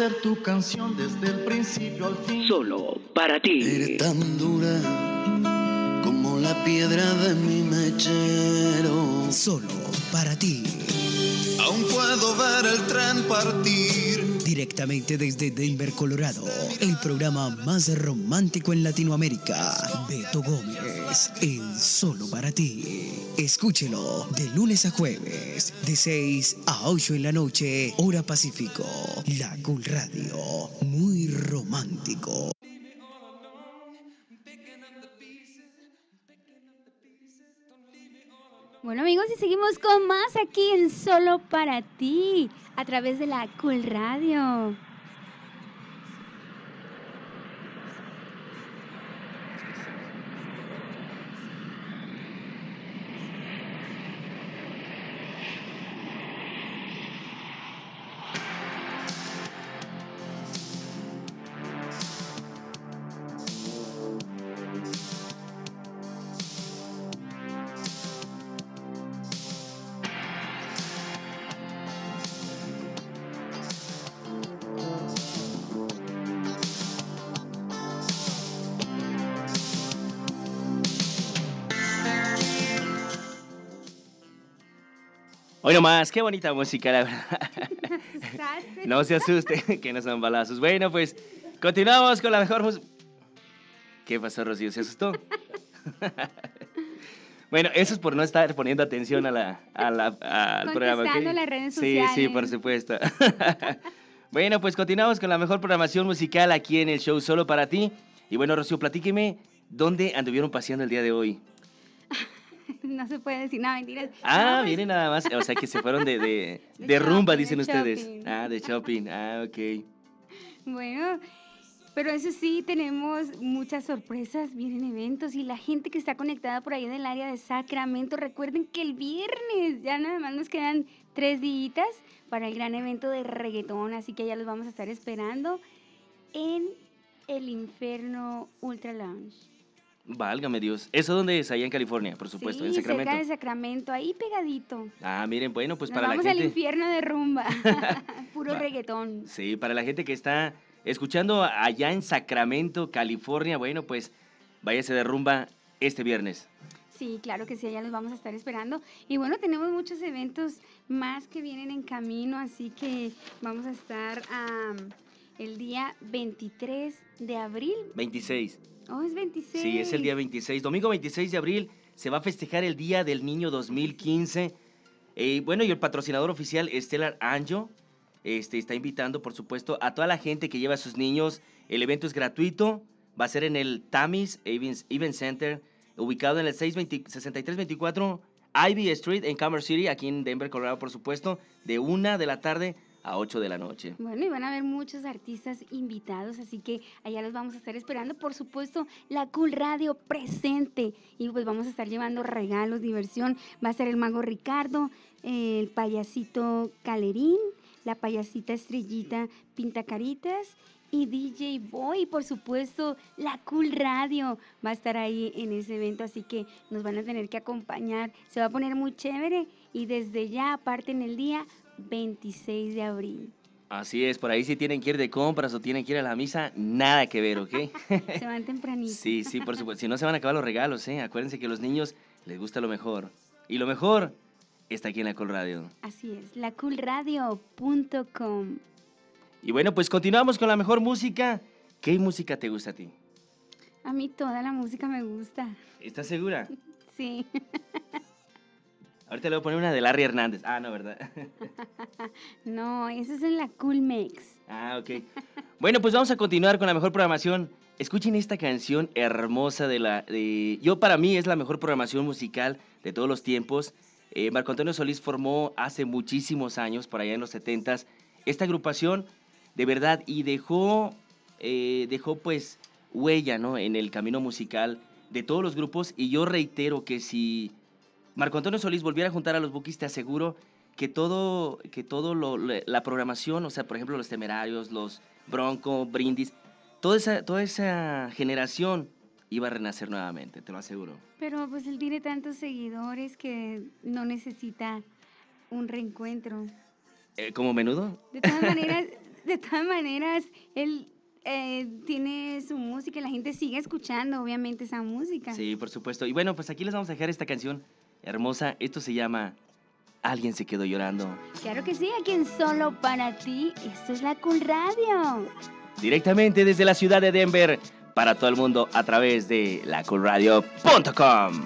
ser tu canción desde el principio al fin. solo para ti. Eres tan dura como la piedra de mi mechero. Solo para ti. Aún puedo ver el tren partir. Directamente desde Denver, Colorado, el programa más romántico en Latinoamérica, Beto Gómez, en Solo para ti. Escúchelo de lunes a jueves, de 6 a 8 en la noche, hora Pacífico. La Cool Radio, muy romántico. Bueno amigos, y seguimos con más aquí en Solo para ti, a través de la Cool Radio. Hoy nomás, qué bonita música, la verdad. No se asuste, que no son balazos. Bueno, pues continuamos con la mejor música. ¿Qué pasó, Rocío? ¿Se asustó? bueno, eso es por no estar poniendo atención a la, a la- al programa. ¿ok? Contestando las redes Sí, sí, sociales. por supuesto. bueno, pues continuamos con la mejor programación musical aquí en el show Solo para ti. Y bueno, Rocío, platíqueme, ¿dónde anduvieron paseando el día de hoy? No se puede decir nada, mentiras. Ah, No, viene nada más. O sea que se fueron de, de, De de rumba, shopping, dicen de ustedes. shopping. Ah, de shopping. Ah, ok. Bueno, pero eso sí, tenemos muchas sorpresas, vienen eventos y la gente que está conectada por ahí en el área de Sacramento, recuerden que el viernes ya nada más nos quedan tres días para el gran evento de reggaetón, así que ya los vamos a estar esperando en el Inferno Ultra Lounge. Válgame Dios. ¿Eso dónde es? Allá en California, por supuesto, en Sacramento. cerca de Sacramento, ahí pegadito. Ah, miren, bueno, pues Nos para la vamos al gente. infierno de rumba, puro reggaetón. Sí, para la gente que está escuchando allá en Sacramento, California, bueno, pues váyase de rumba este viernes. Sí, claro que sí, allá los vamos a estar esperando. Y bueno, tenemos muchos eventos más que vienen en camino, así que vamos a estar el día 23 de abril. 26. Oh, es 26. Sí, es el día 26. Domingo 26 de abril se va a festejar el Día del Niño 2015. Eh, bueno, y el patrocinador oficial, Stellar Anjo, este, está invitando, por supuesto, a toda la gente que lleva a sus niños. El evento es gratuito. Va a ser en el Tammy's Event Center, ubicado en el 6324 Ivy Street en Commerce City, aquí en Denver, Colorado, por supuesto, de una de la tarde a 8 de la noche. Bueno, y van a haber muchos artistas invitados, así que allá los vamos a estar esperando. Por supuesto, la Cool Radio presente. Y pues vamos a estar llevando regalos, diversión. Va a ser el mago Ricardo, el payasito Calerín, la payasita Estrellita Pintacaritas y DJ Boy, por supuesto, la Cool Radio va a estar ahí en ese evento, así que nos van a tener que acompañar. Se va a poner muy chévere y desde ya aparte en el día 26 de abril. Así es, por ahí si tienen que ir de compras o tienen que ir a la misa, nada que ver, ¿ok? se van tempranito. Sí, sí, por supuesto. Si no se van a acabar los regalos, ¿eh? Acuérdense que a los niños les gusta lo mejor. Y lo mejor está aquí en la Cool Radio. Así es, lacoolradio.com. Y bueno, pues continuamos con la mejor música. ¿Qué música te gusta a ti? A mí toda la música me gusta. ¿Estás segura? Sí. Ahorita le voy a poner una de Larry Hernández. Ah, no, ¿verdad? no, esa es en la Cool Mix. Ah, ok. Bueno, pues vamos a continuar con la mejor programación. Escuchen esta canción hermosa de la... De, yo para mí es la mejor programación musical de todos los tiempos. Eh, Marco Antonio Solís formó hace muchísimos años, por allá en los 70 esta agrupación de verdad y dejó, eh, dejó pues huella ¿no? en el camino musical de todos los grupos y yo reitero que si Marco Antonio Solís volviera a juntar a los Bookies te aseguro que todo, que todo lo, la programación, o sea, por ejemplo, los Temerarios, los Bronco, Brindis, toda esa, toda esa generación iba a renacer nuevamente, te lo aseguro. Pero pues él tiene tantos seguidores que no necesita un reencuentro. Eh, ¿Como menudo? De todas maneras, de todas maneras, él eh, tiene su música y la gente sigue escuchando, obviamente, esa música. Sí, por supuesto. Y bueno, pues aquí les vamos a dejar esta canción hermosa. Esto se llama Alguien se quedó llorando. Claro que sí, aquí en Solo para ti. Esto es la Cool Radio. Directamente desde la ciudad de Denver para todo el mundo a través de lacoolradio.com.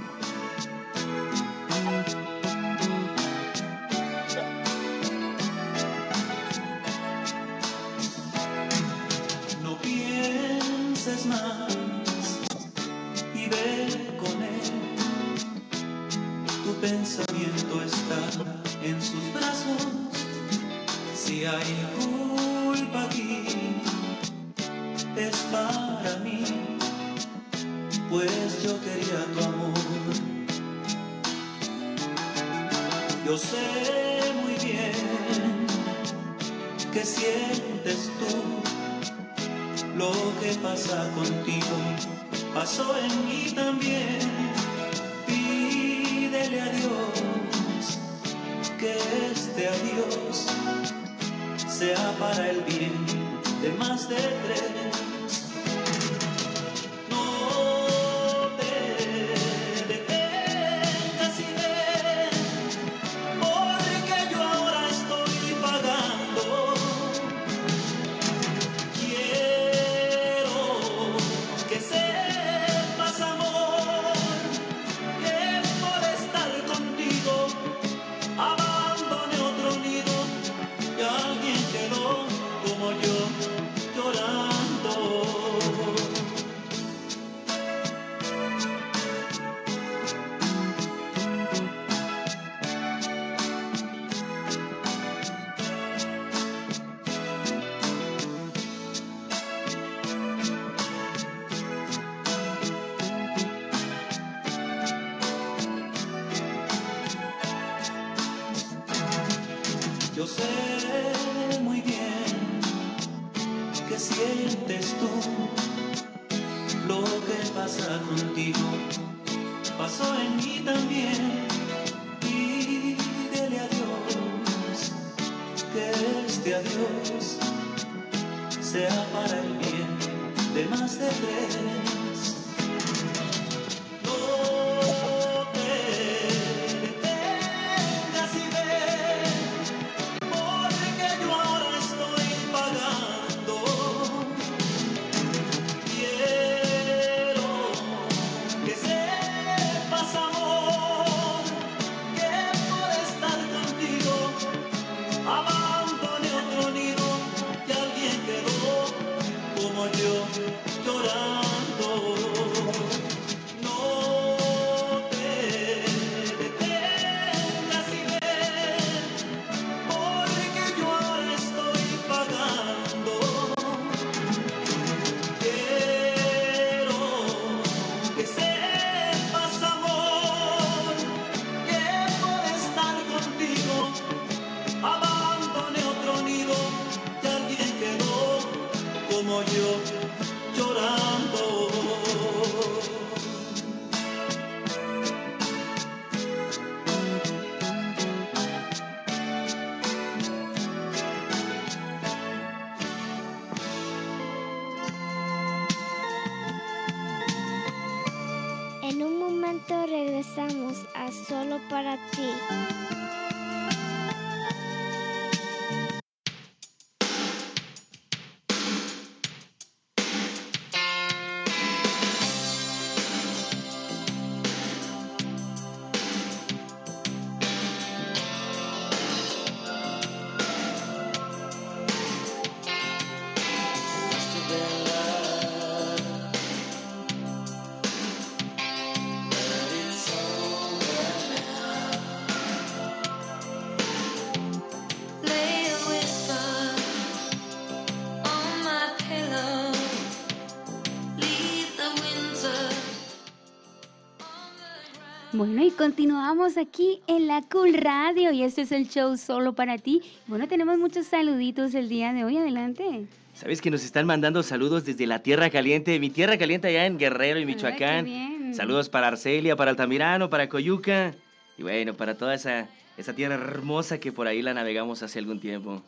Bueno, y continuamos aquí en la Cool Radio y este es el show solo para ti. Bueno, tenemos muchos saluditos el día de hoy, adelante. ¿Sabes que nos están mandando saludos desde la Tierra Caliente? Mi Tierra Caliente allá en Guerrero y Michoacán. Saludos para Arcelia, para Altamirano, para Coyuca. Y bueno, para toda esa, esa tierra hermosa que por ahí la navegamos hace algún tiempo.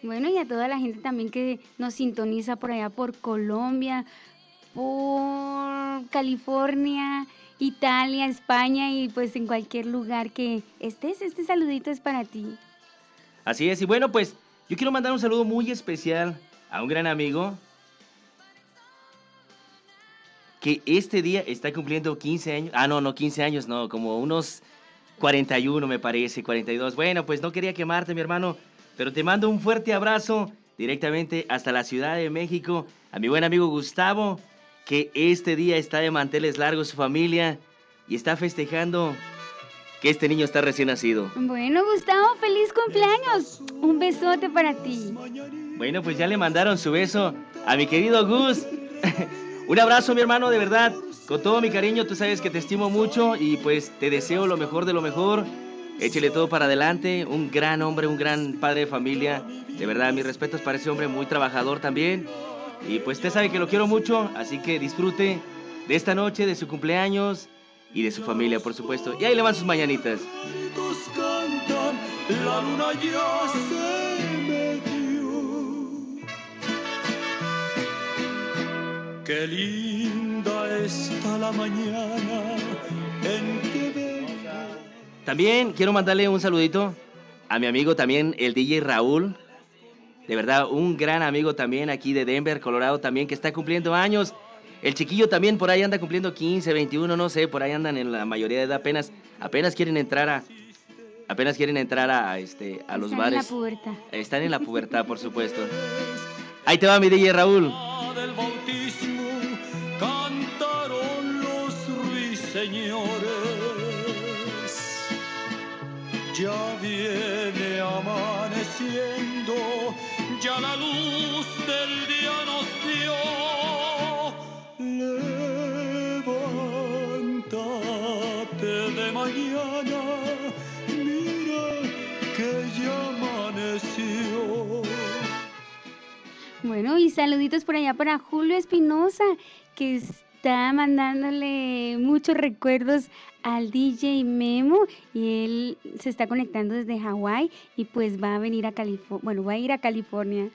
Bueno, y a toda la gente también que nos sintoniza por allá por Colombia, por California, Italia, España y pues en cualquier lugar que estés, este saludito es para ti. Así es, y bueno, pues yo quiero mandar un saludo muy especial a un gran amigo que este día está cumpliendo 15 años. Ah, no, no, 15 años, no, como unos 41 me parece, 42. Bueno, pues no quería quemarte, mi hermano, pero te mando un fuerte abrazo directamente hasta la Ciudad de México a mi buen amigo Gustavo, que este día está de manteles largos su familia y está festejando que este niño está recién nacido. Bueno, Gustavo, feliz cumpleaños. Un besote para ti. Bueno, pues ya le mandaron su beso a mi querido Gus. Un abrazo, mi hermano, de verdad. Con todo mi cariño, tú sabes que te estimo mucho y pues te deseo lo mejor de lo mejor. Échele todo para adelante. Un gran hombre, un gran padre de familia. De verdad, mis respetos para ese hombre muy trabajador también. Y pues usted sabe que lo quiero mucho, así que disfrute de esta noche, de su cumpleaños y de su familia, por supuesto. Y ahí le van sus mañanitas. La luna ya se. Qué linda está la mañana en que. También quiero mandarle un saludito a mi amigo también, el DJ Raúl. De verdad, un gran amigo también aquí de Denver, Colorado también, que está cumpliendo años. El chiquillo también por ahí anda cumpliendo 15, 21, no sé, por ahí andan en la mayoría de edad, apenas, apenas quieren entrar a, apenas quieren entrar a, este, a los Están en la bares. pubertad. Están en la pubertad, por supuesto. Ahí te va mi DJ Raúl. del bautismo cantaron los ruiseñores. Ya viene amaneciendo, ya la luz del día nos dio. Levántate de mañana, mira que ya amaneció. Bueno, y saluditos por allá para Julio Espinosa, que está mandándole muchos recuerdos al DJ Memo y él se está conectando desde Hawái y pues va a venir a California, bueno, va a ir a California.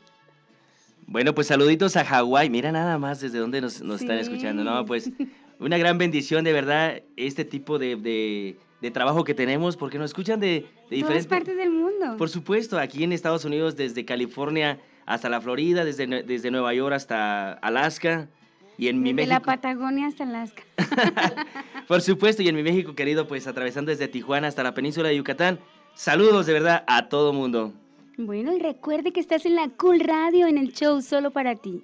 Bueno, pues saluditos a Hawái. Mira nada más desde dónde nos, nos están escuchando. No, pues una gran bendición, de verdad, este tipo de, de- de trabajo que tenemos, porque nos escuchan de, de diferentes... partes del mundo. Por supuesto, aquí en Estados Unidos, desde California hasta la Florida, desde, desde Nueva York hasta Alaska. Y en mi Desde la México, Patagonia hasta Alaska. por supuesto, y en mi México querido, pues atravesando desde Tijuana hasta la península de Yucatán. Saludos de verdad a todo mundo. Bueno, y recuerde que estás en la Cool Radio en el show solo para ti.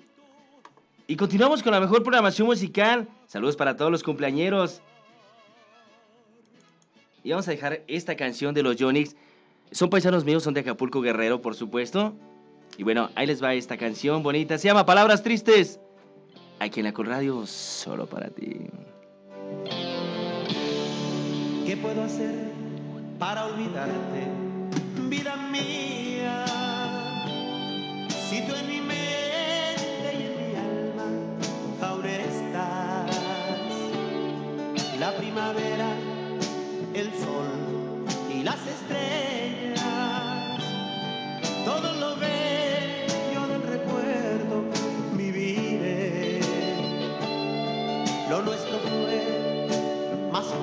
Y continuamos con la mejor programación musical. Saludos para todos los cumpleañeros. Y vamos a dejar esta canción de los Yonix. Son paisanos míos, son de Acapulco Guerrero, por supuesto. Y bueno, ahí les va esta canción bonita. Se llama Palabras Tristes. Aquí en la Cool Radio, solo para ti. ¿Qué puedo hacer para olvidarte, vida mía? Si tú en mi mente y en mi alma aún estás, la primavera, el sol y las estrellas,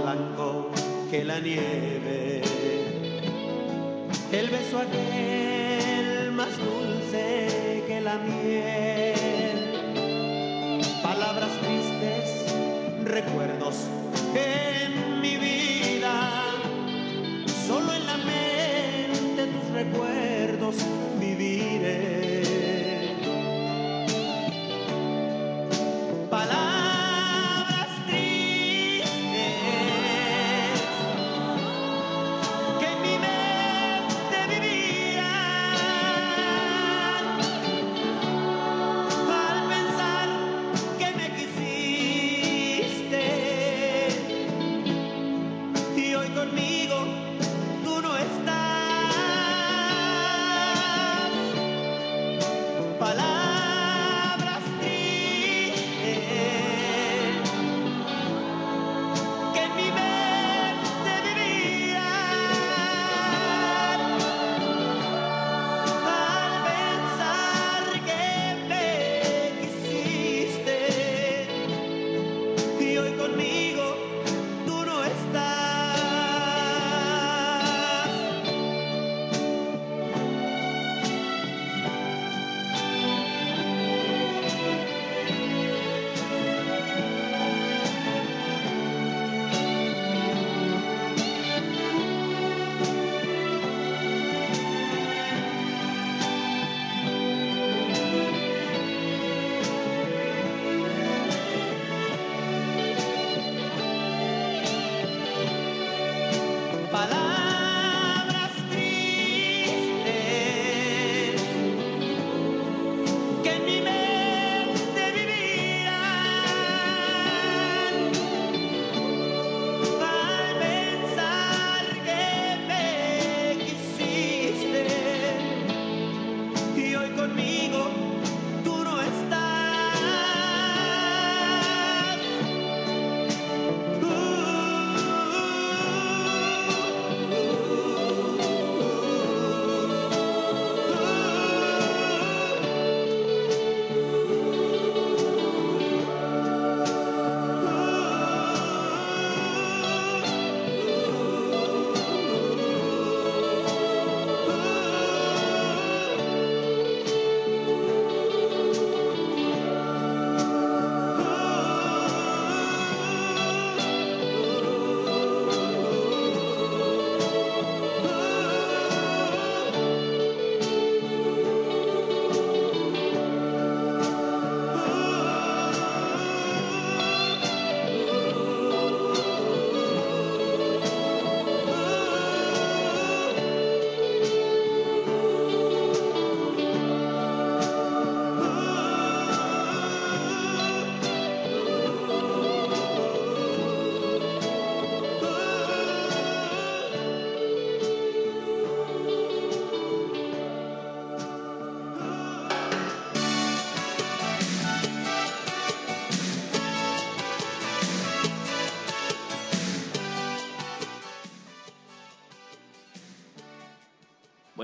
blanco que la nieve. el beso aquel más dulce que la miel. Palabras tristes, recuerdos en mi vida. Solo en la mente tus recuerdos viviré.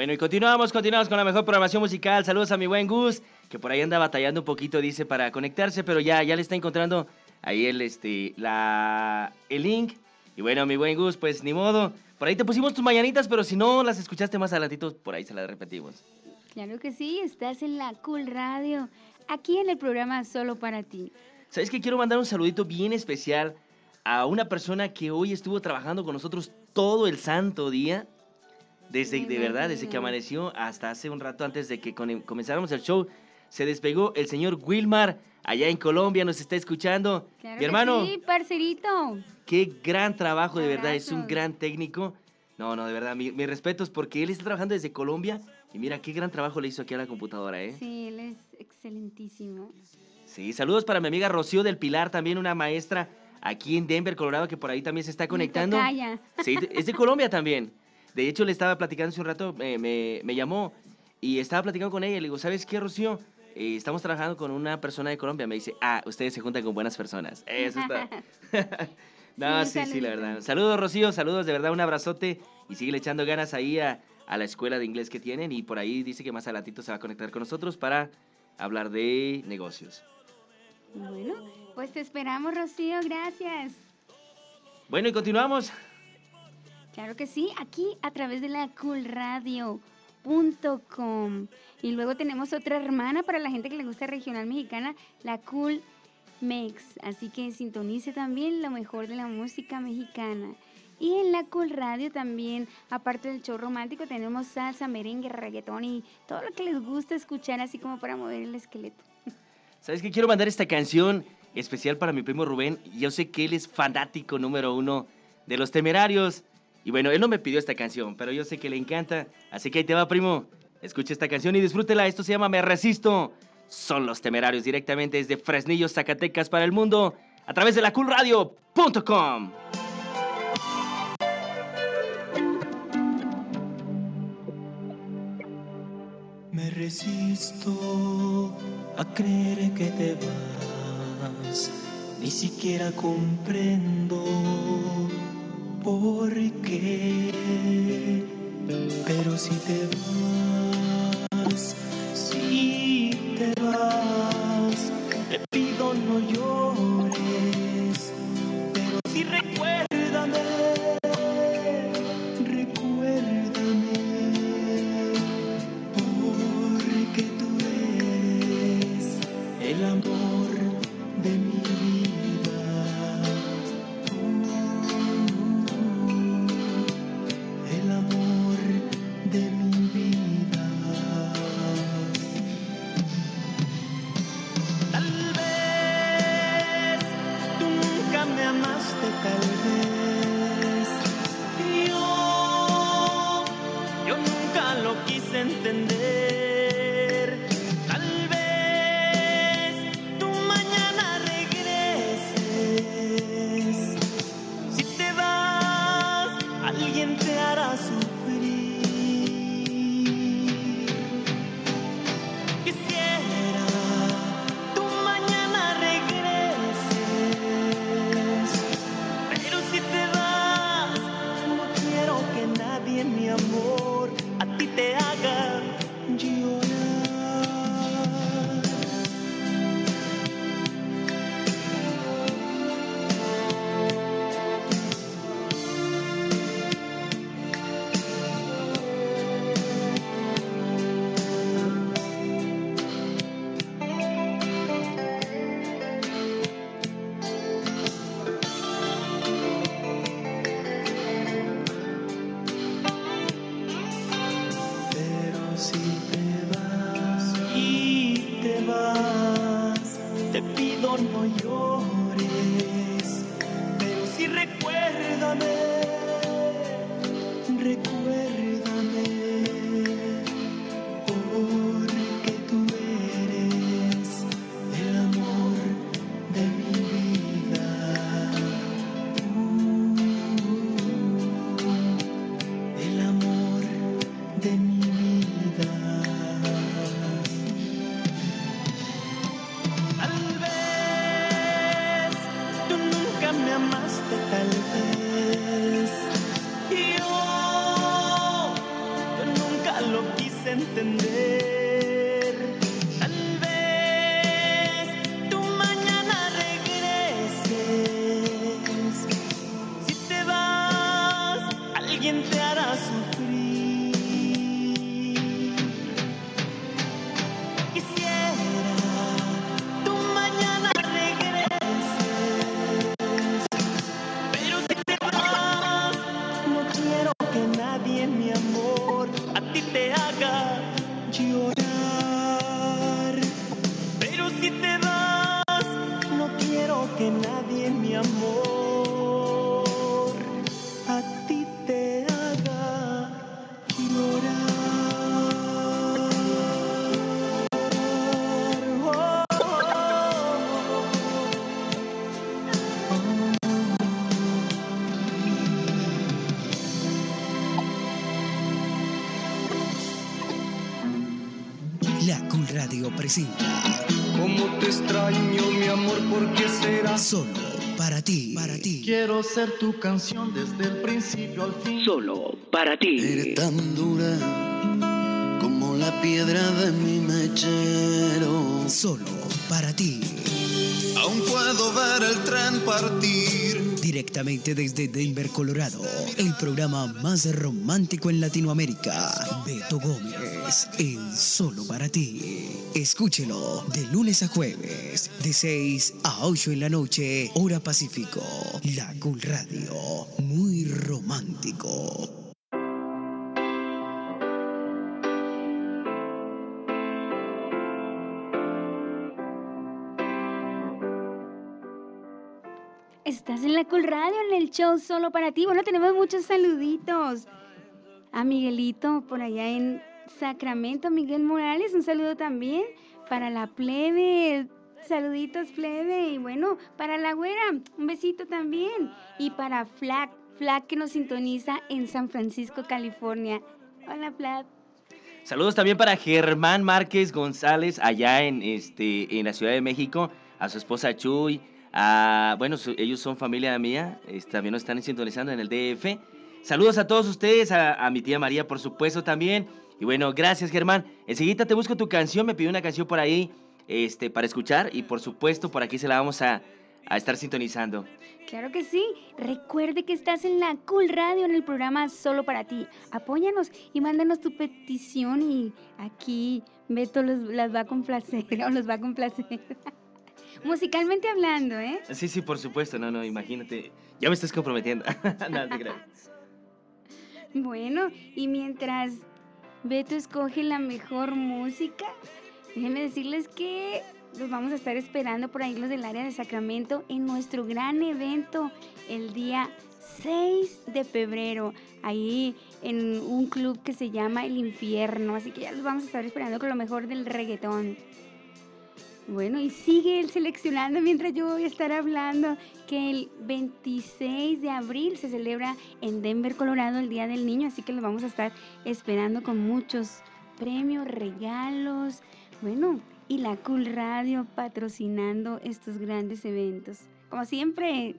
Bueno, y continuamos, continuamos con la mejor programación musical. Saludos a mi buen Gus, que por ahí anda batallando un poquito, dice, para conectarse, pero ya, ya le está encontrando ahí el, este, la, el link. Y bueno, mi buen Gus, pues ni modo. Por ahí te pusimos tus mañanitas, pero si no las escuchaste más adelantito, por ahí se las repetimos. Claro que sí, estás en la Cool Radio, aquí en el programa Solo para ti. ¿Sabes que Quiero mandar un saludito bien especial a una persona que hoy estuvo trabajando con nosotros todo el santo día. Desde, de verdad, desde que amaneció hasta hace un rato antes de que comenzáramos el show, se despegó el señor Wilmar, allá en Colombia, nos está escuchando. Claro Mi hermano, Sí, parcerito. qué gran trabajo, de verdad, es un gran técnico. No, no, de verdad, mi- mis respetos porque él está trabajando desde Colombia y mira qué gran trabajo le hizo aquí a la computadora, ¿eh? Sí, él es excelentísimo. Sí, saludos para mi amiga Rocío del Pilar, también una maestra aquí en Denver, Colorado, que por ahí también se está conectando. Sí, es de Colombia también. De hecho, le estaba platicando hace un rato, me, me- me llamó y estaba platicando con ella. Le digo, ¿sabes qué, Rocío? Eh, estamos trabajando con una persona de Colombia. Me dice, ah, ustedes se juntan con buenas personas. Eso está. no, Sí, sí, sí, la verdad. Saludos, Rocío, saludos, de verdad, un abrazote. Y sigue echando ganas ahí a, a la escuela de inglés que tienen. Y por ahí dice que más adelantito se va a conectar con nosotros para hablar de negocios. Bueno, pues te esperamos, Rocío, gracias. Bueno, y continuamos. Claro que sí, aquí a través de la coolradio.com. Y luego tenemos otra hermana para la gente que le gusta regional mexicana, la Cool Mex. Así que sintonice también lo mejor de la música mexicana. Y en la Cool Radio también, aparte del show romántico, tenemos salsa, merengue, reggaetón y todo lo que les gusta escuchar, así como para mover el esqueleto. ¿Sabes qué? Quiero mandar esta canción especial para mi primo Rubén. Yo sé que él es fanático número uno de los temerarios. Y bueno, él no me pidió esta canción, pero yo sé que le encanta. Así que ahí te va, primo. Escucha esta canción y disfrútela. Esto se llama Me Resisto. Son los temerarios directamente desde Fresnillo, Zacatecas para el mundo. A través de la coolradio.com. Me resisto a creer que te vas, ni siquiera comprendo por qué. Pero si te vas, llorar. 5. Como te extraño, mi amor, porque será solo para ti, para ti. Quiero ser tu canción desde el principio al fin. Solo para ti. Eres tan dura como la piedra de mi mechero. Solo para ti. Aún puedo ver el tren partir directamente desde Denver, Colorado, el programa más romántico en Latinoamérica, Beto Gómez, en Solo para ti. Escúchelo de lunes a jueves, de 6 a 8 en la noche, hora Pacífico. La Cool Radio, muy romántico. Estás en la Cool Radio, en el show solo para ti. Bueno, tenemos muchos saluditos. A Miguelito por allá en Sacramento, Miguel Morales, un saludo también para la plebe. Saluditos, plebe. Y bueno, para la güera, un besito también. Y para Flack, Flack que nos sintoniza en San Francisco, California. Hola, Flack. Saludos también para Germán Márquez González, allá en, este, en la Ciudad de México, a su esposa Chuy, a, bueno, ellos son familia mía, también nos están sintonizando en el DF. Saludos a todos ustedes, a, mi tía María, por supuesto, también. Y bueno, gracias, Germán. Enseguida te busco tu canción, me pidió una canción por ahí este, para escuchar y por supuesto por aquí se la vamos a, a estar sintonizando. Claro que sí. Recuerde que estás en la Cool Radio en el programa Solo para ti. Apóyanos y mándanos tu petición y aquí Beto los, las va a complacer o los va a complacer. Musicalmente hablando, ¿eh? Sí, sí, por supuesto, no, no, imagínate. Ya me estás comprometiendo. no, te creas. Bueno, y mientras Beto escoge la mejor música, déjenme decirles que los vamos a estar esperando por ahí los del área de Sacramento en nuestro gran evento el día 6 de febrero, ahí en un club que se llama El Infierno, así que ya los vamos a estar esperando con lo mejor del reggaetón. Bueno, y sigue él seleccionando mientras yo voy a estar hablando que el 26 de abril se celebra en Denver, Colorado, el Día del Niño, así que lo vamos a estar esperando con muchos premios, regalos, bueno, y la Cool Radio patrocinando estos grandes eventos. Como siempre,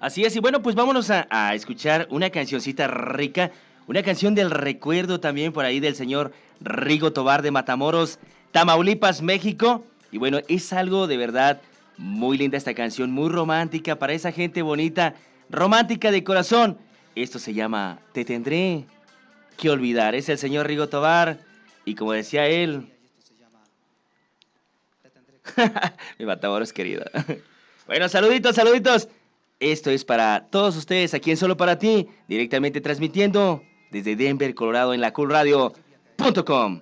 Así es, y bueno, pues vámonos a, escuchar una cancioncita rica, una canción del recuerdo también por ahí del señor Rigo Tobar de Matamoros, Tamaulipas, México. Y bueno, es algo de verdad muy linda esta canción, muy romántica para esa gente bonita, romántica de corazón. Esto se llama Te tendré que olvidar. Es el señor Rigo Tobar. Y como decía él, mi Matamoros querido. Bueno, saluditos, saluditos. Esto es para todos ustedes aquí en Solo para ti, directamente transmitiendo desde Denver, Colorado en la coolradio.com.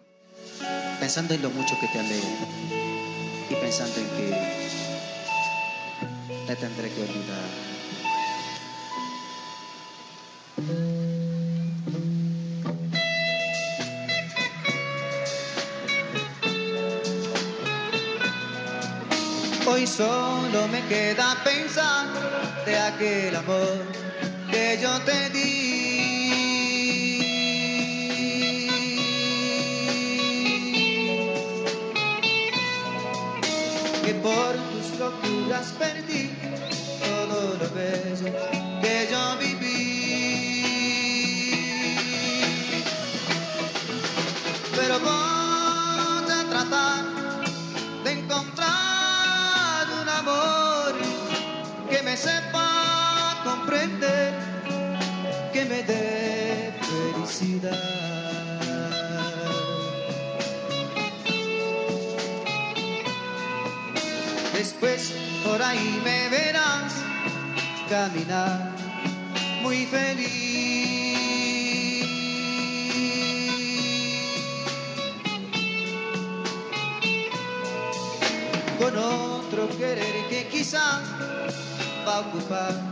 pensando en lo mucho que te alegra y pensando en que te tendré que olvidar. Hoy solo me queda pensar de aquel amor que yo te di. Por tus locuras perdí todo lo bello que yo viví. Pero voy a tratar de encontrar un amor que me sepa comprender, que me dé felicidad. Después por ahí me verás caminar muy feliz. con otro querer que quizás va a ocupar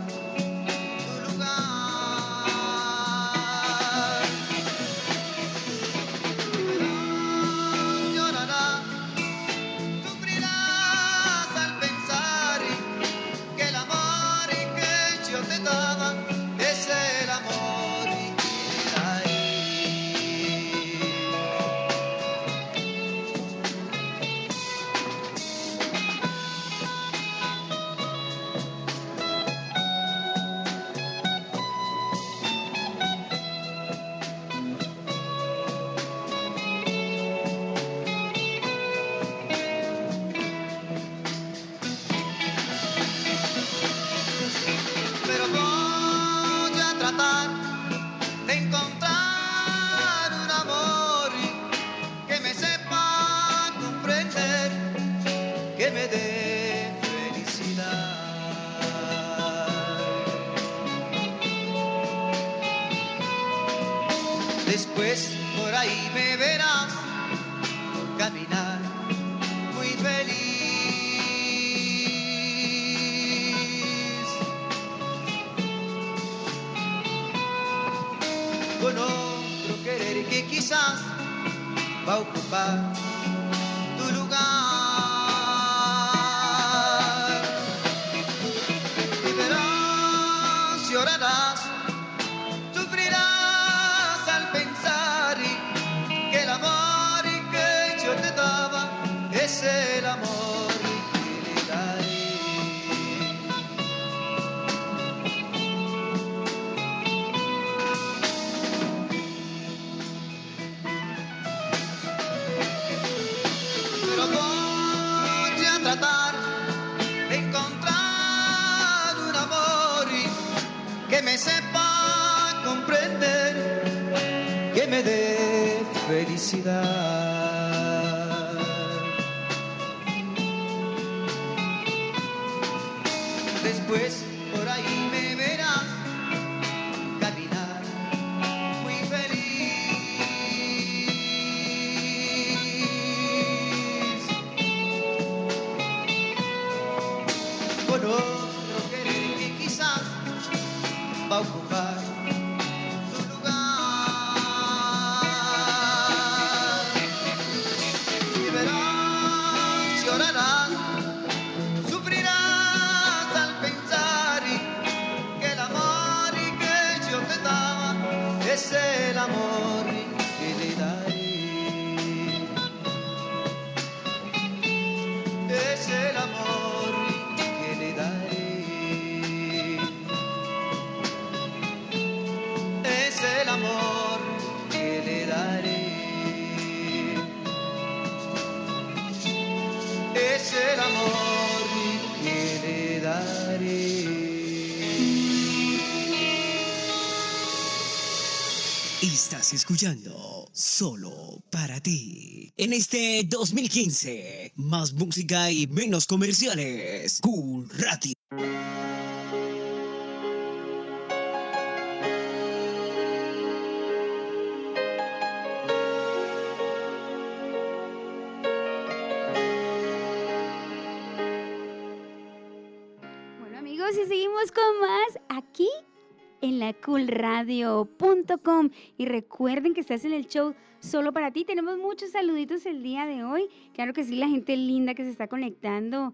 Escuchando solo para ti. En este 2015, más música y menos comerciales. Cool Radio. coolradio.com. Y recuerden que estás en el show solo para ti. Tenemos muchos saluditos el día de hoy. Claro que sí, la gente linda que se está conectando.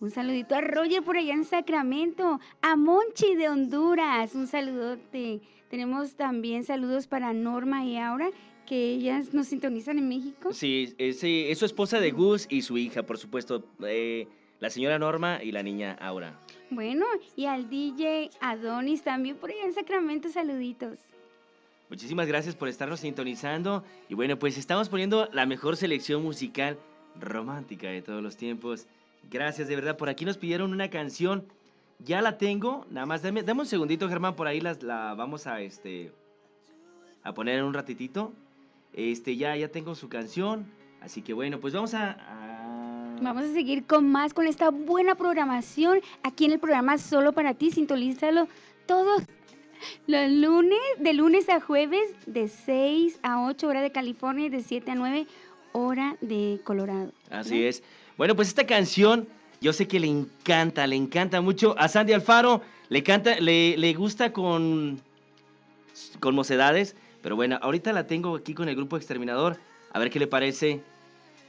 Un saludito a Roger por allá en Sacramento, a Monchi de Honduras, un saludote. Tenemos también saludos para Norma y Aura, que ellas nos sintonizan en México. Sí, eh, es su esposa de Gus y su hija, por supuesto. eh, la señora Norma y la niña Aura. Bueno, y al DJ Adonis también por allá en Sacramento, saluditos. Muchísimas gracias por estarnos sintonizando. Y bueno, pues estamos poniendo la mejor selección musical romántica de todos los tiempos. Gracias de verdad. Por aquí nos pidieron una canción. Ya la tengo. Nada más dame, dame un segundito, Germán. Por ahí las, la vamos a este a poner en un ratitito. Este, ya, ya tengo su canción. Así que bueno, pues vamos a. a- Vamos a seguir con más, con esta buena programación aquí en el programa Solo para ti. Sintonízalo todos los lunes, de lunes a jueves, de 6 a 8 hora de California y de 7 a 9 hora de Colorado. Así es. Bueno, pues esta canción yo sé que le encanta, le encanta mucho a Sandy Alfaro, le canta, le, le gusta con con mocedades, pero bueno, ahorita la tengo aquí con el grupo Exterminador, a ver qué le parece,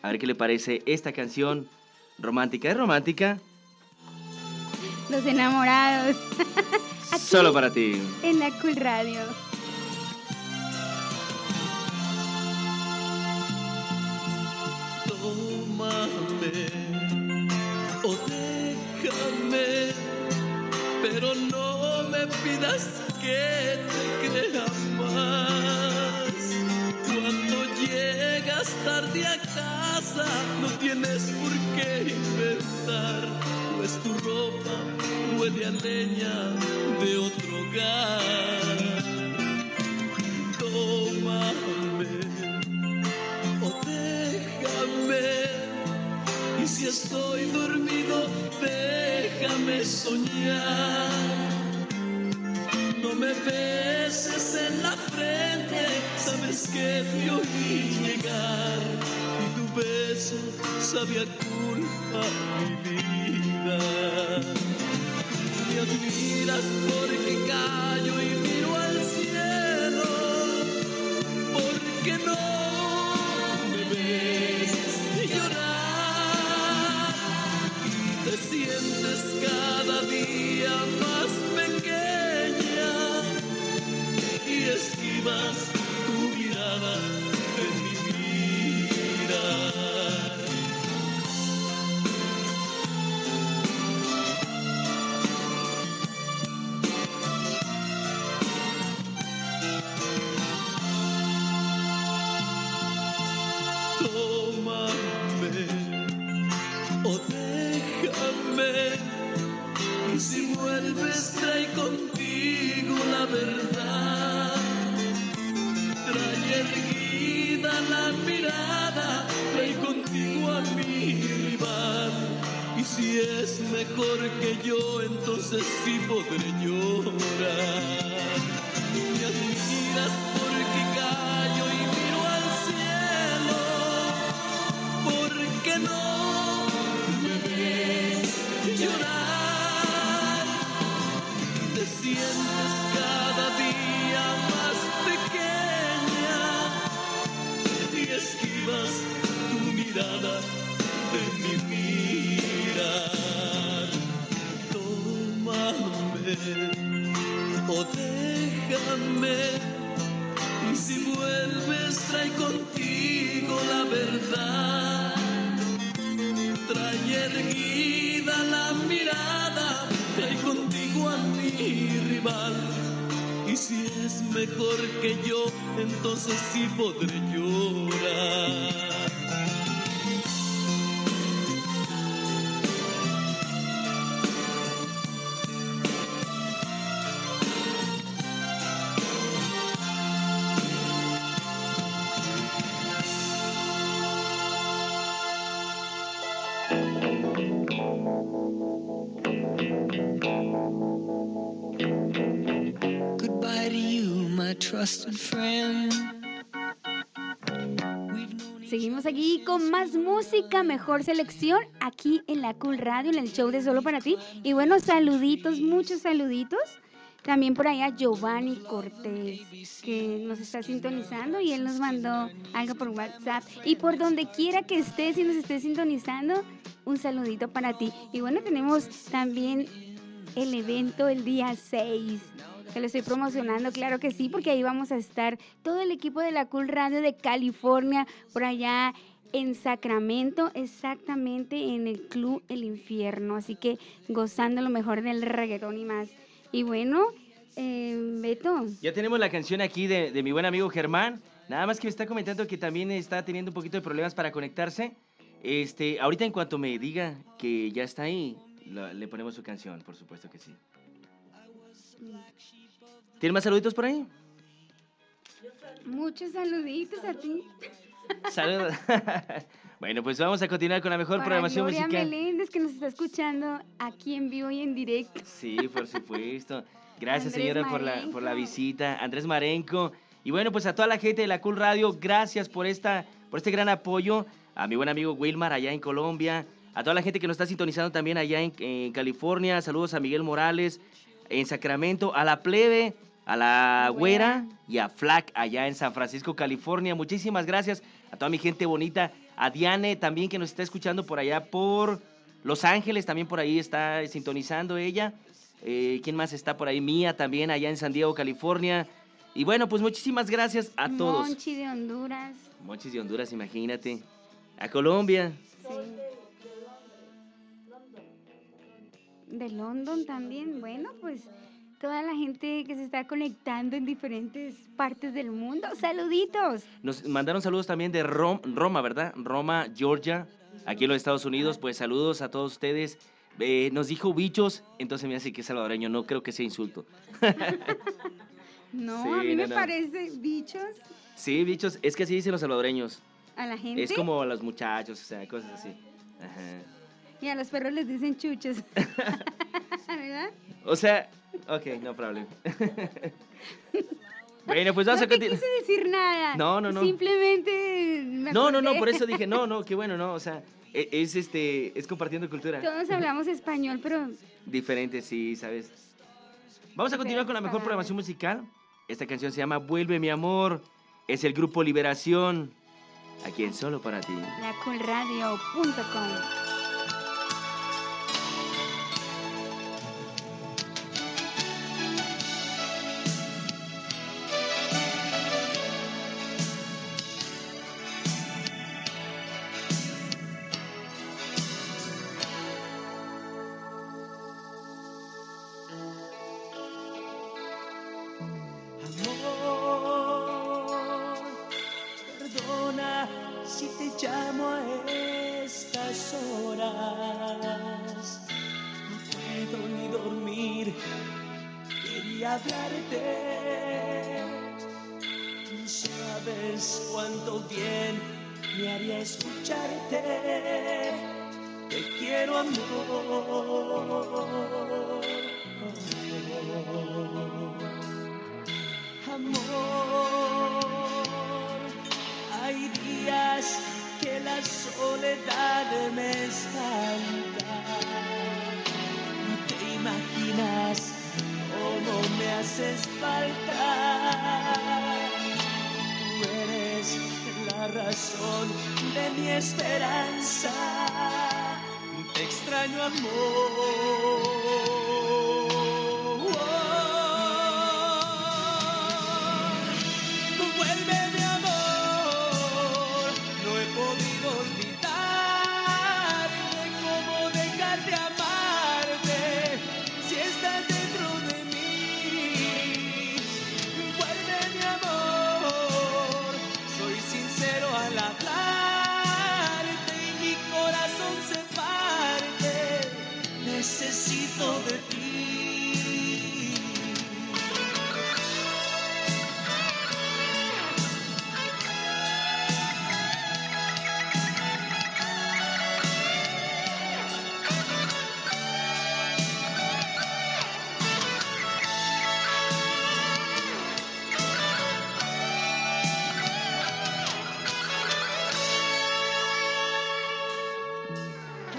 a ver qué le parece esta canción romántica, es romántica, Los enamorados Aquí. solo para ti. en la Cool Radio. Tómame o déjame, pero no me pidas que te crea más. Cuando llegas tarde a no tienes por qué inventar, pues tu ropa huele a leña de otro hogar. Tómame o déjame. Y si estoy dormido, déjame soñar. No me beses en la frente, sabes que te oí llegar beso sabe culpa mi vida. Me admiras porque callo y miro al cielo, porque no más música, mejor selección, aquí en la Cool Radio, en el show de Solo para ti. Y bueno, saluditos, muchos saluditos. También por allá Giovanni Cortés, que nos está sintonizando y él nos mandó algo por WhatsApp. Y por donde quiera que estés y nos estés sintonizando, un saludito para ti. Y bueno, tenemos también el evento el día 6, que lo estoy promocionando, claro que sí, porque ahí vamos a estar todo el equipo de la Cool Radio de California, por allá en Sacramento, exactamente en el Club El Infierno, así que gozando lo mejor del reggaetón y más. Y bueno, eh, Beto, Ya tenemos la canción aquí de, de mi buen amigo Germán. Nada más que me está comentando que también está teniendo un poquito de problemas para conectarse. Este, ahorita en cuanto me diga que ya está ahí, le ponemos su canción, por supuesto que sí. ¿Tiene más saluditos por ahí? muchos saluditos a ti. Saludos. bueno, pues vamos a continuar con la mejor Para programación Gloria musical. Meléndez, que nos está escuchando aquí en vivo y en directo. Sí, por supuesto. Gracias, Andrés señora, por la, por la visita. Andrés Marenco. Y bueno, pues a toda la gente de la Cool Radio, gracias por, esta, por este gran apoyo. A mi buen amigo Wilmar allá en Colombia. A toda la gente que nos está sintonizando también allá en, en California. Saludos a Miguel Morales en Sacramento. A la plebe, a la güera y a Flack allá en San Francisco, California. Muchísimas gracias a toda mi gente bonita. A Diane también que nos está escuchando por allá por Los Ángeles. También por ahí está sintonizando ella. Eh, ¿Quién más está por ahí? Mía también, allá en San Diego, California. Y bueno, pues muchísimas gracias a todos. Monchi de Honduras. Monchis de Honduras, imagínate. A Colombia. De London también. Bueno, pues toda la gente que se está conectando en diferentes partes del mundo. Saluditos. Nos mandaron saludos también de Rom- Roma, ¿verdad? Roma, Georgia, aquí en los Estados Unidos. Pues saludos a todos ustedes. Eh, nos dijo bichos, entonces me hace que es salvadoreño. No creo que sea insulto. No, Sí, a mí no, me no. parece bichos Sí, bichos, es que así dicen los salvadoreños. a la gente. Es como a los muchachos, o sea, cosas así. Ajá. Y a los perros les dicen chuchos. ¿Verdad? O sea, Ok, no problem. bueno, pues vamos no a continuar. quise decir nada. No, no, no. Simplemente me No, no, no, por eso dije, no, no, qué bueno, no, o sea, e- es este, es compartiendo cultura. Todos hablamos español, pero Diferente, sí, ¿sabes? Vamos a continuar con la mejor programación musical. Esta canción se llama Vuelve mi amor. Es el grupo Liberación. Aquí en Solo para ti. lacoolradio.com.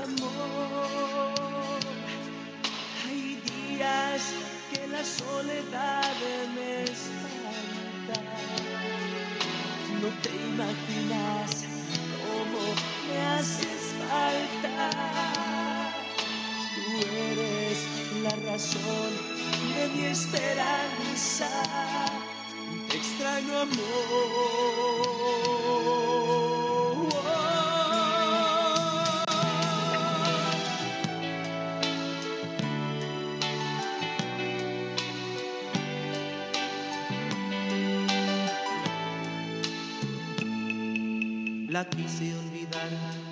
Amor, hay días que la soledad me espanta. No te imaginas cómo me haces falta. Tú eres la razón de mi esperanza. Te extraño, amor. La quise olvidar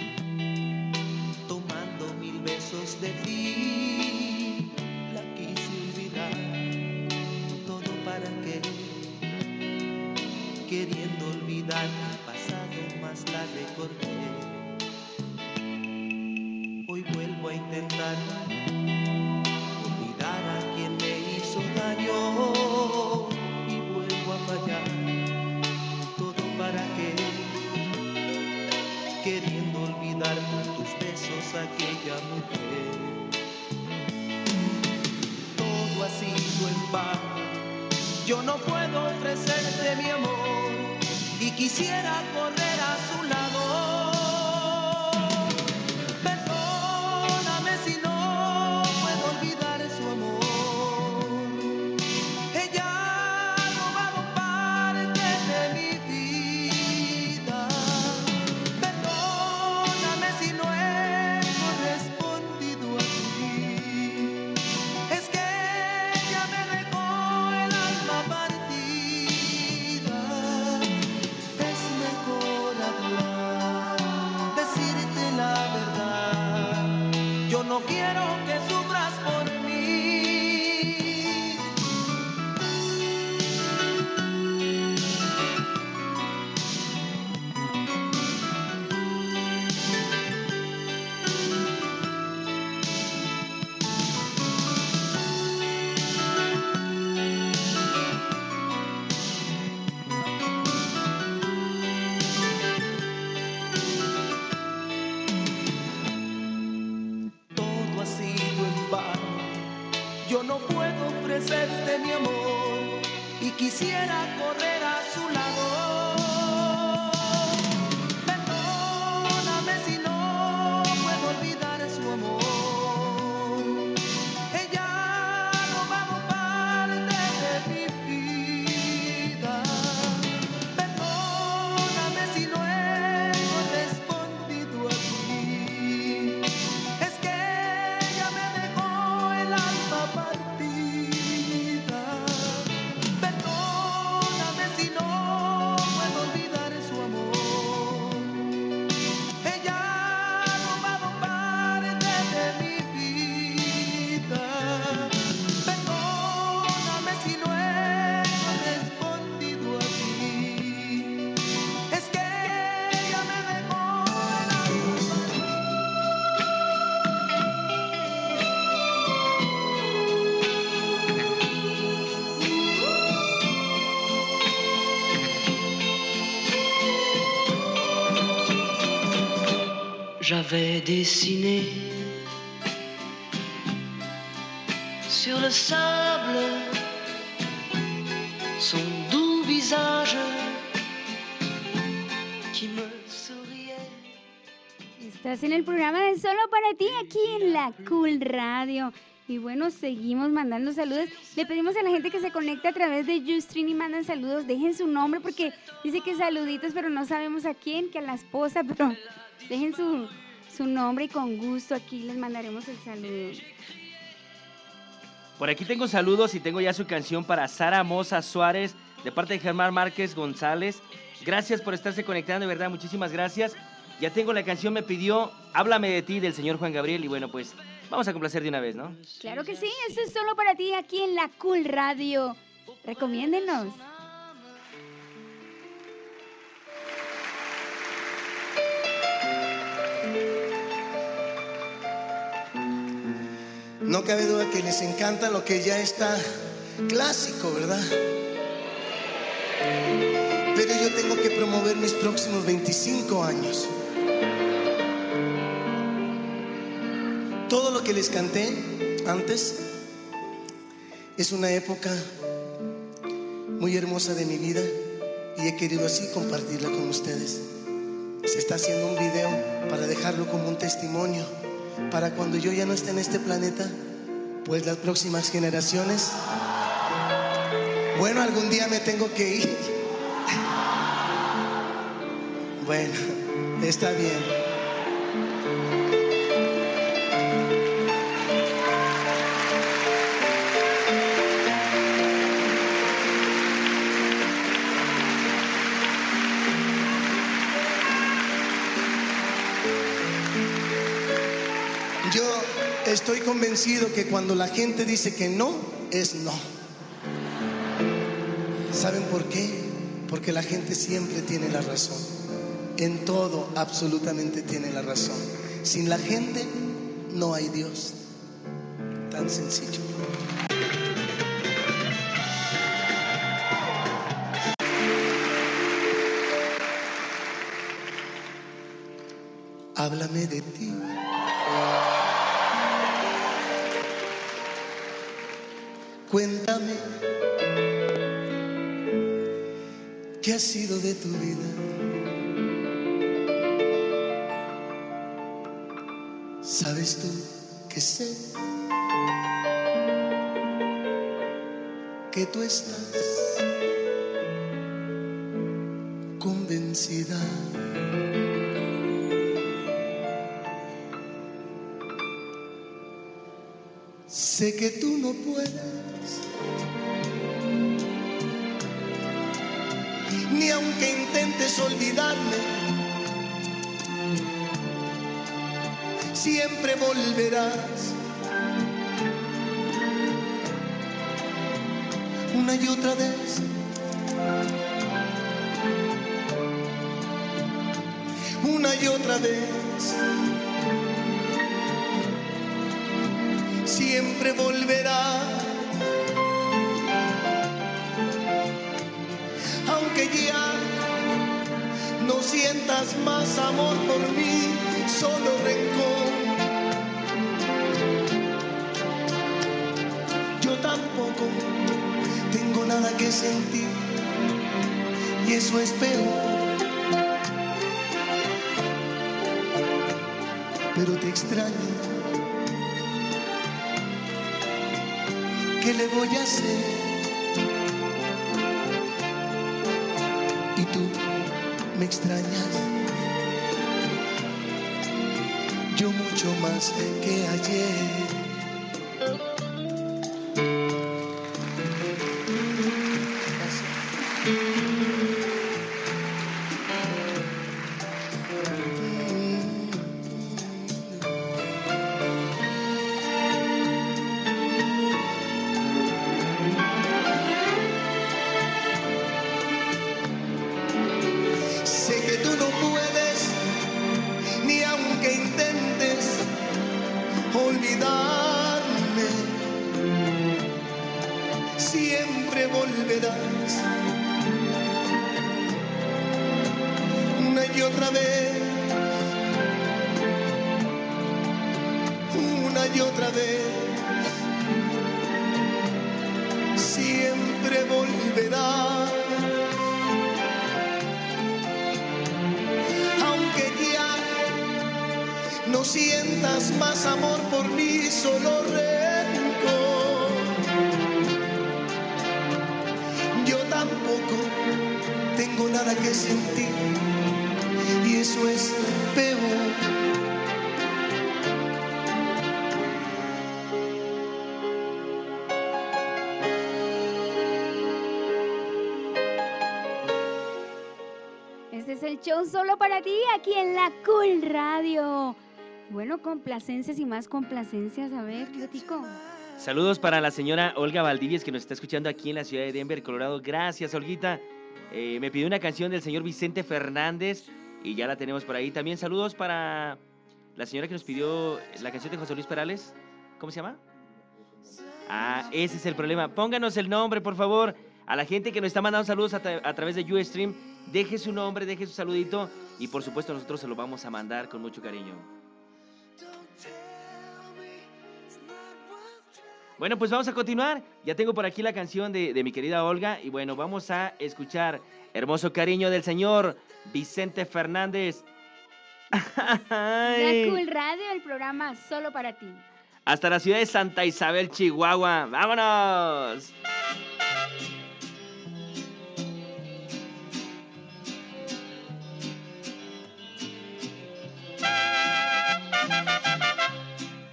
J'avais dessiné sur le sable son doux visage qui me souriait. Estás en el programa de Solo para ti aquí en la Cool Radio. Y bueno, seguimos mandando saludos. Le pedimos a la gente que se conecte a través de Ustream y mandan saludos. Dejen su nombre porque dice que saluditos, pero no sabemos a quién, que a la esposa, pero dejen su, su nombre y con gusto aquí les mandaremos el saludo. Por aquí tengo saludos y tengo ya su canción para Sara Moza Suárez, de parte de Germán Márquez González. Gracias por estarse conectando, de verdad, muchísimas gracias. Ya tengo la canción, me pidió Háblame de ti del señor Juan Gabriel y bueno, pues vamos a complacer de una vez, ¿no? Claro que sí, eso es solo para ti aquí en la Cool Radio. Recomiéndenos. No cabe duda que les encanta lo que ya está clásico, ¿verdad? Pero yo tengo que promover mis próximos 25 años. Todo lo que les canté antes es una época muy hermosa de mi vida y he querido así compartirla con ustedes. Se está haciendo un video para dejarlo como un testimonio para cuando yo ya no esté en este planeta, pues las próximas generaciones. Bueno, algún día me tengo que ir. Bueno, está bien. Convencido que cuando la gente dice que no, es no. ¿Saben por qué? Porque la gente siempre tiene la razón. En todo, absolutamente tiene la razón. Sin la gente, no hay Dios. Tan sencillo. Háblame de ¿Sabes tú que sé que tú estás convencida? Sé que tú no puedes, ni aunque intentes olvidarme, siempre volverás. Una y otra vez. Una y otra vez. siempre volverá. Aunque ya no sientas más amor por mí, sentir y eso es peor. Pero te extraño. ¿Qué le voy a hacer? Y tú me extrañas. Yo mucho más que ayer. Solo para ti aquí en la Cool Radio. Bueno, complacencias y más complacencias. A ver, tío Tico. Saludos para la señora Olga Valdivies que nos está escuchando aquí en la ciudad de Denver, Colorado. Gracias, Olguita. Eh, me pidió una canción del señor Vicente Fernández y ya la tenemos por ahí. También saludos para la señora que nos pidió la canción de José Luis Perales. ¿Cómo se llama? Ah, ese es el problema. Pónganos el nombre, por favor. A la gente que nos está mandando saludos a, a través de Ustream, deje su nombre, deje su saludito y por supuesto nosotros se lo vamos a mandar con mucho cariño. Bueno, pues vamos a continuar. Ya tengo por aquí la canción de, de mi querida Olga. Y bueno, vamos a escuchar Hermoso Cariño del señor Vicente Fernández. Cool Radio, el programa solo para ti. Hasta la ciudad de Santa Isabel, Chihuahua. ¡Vámonos!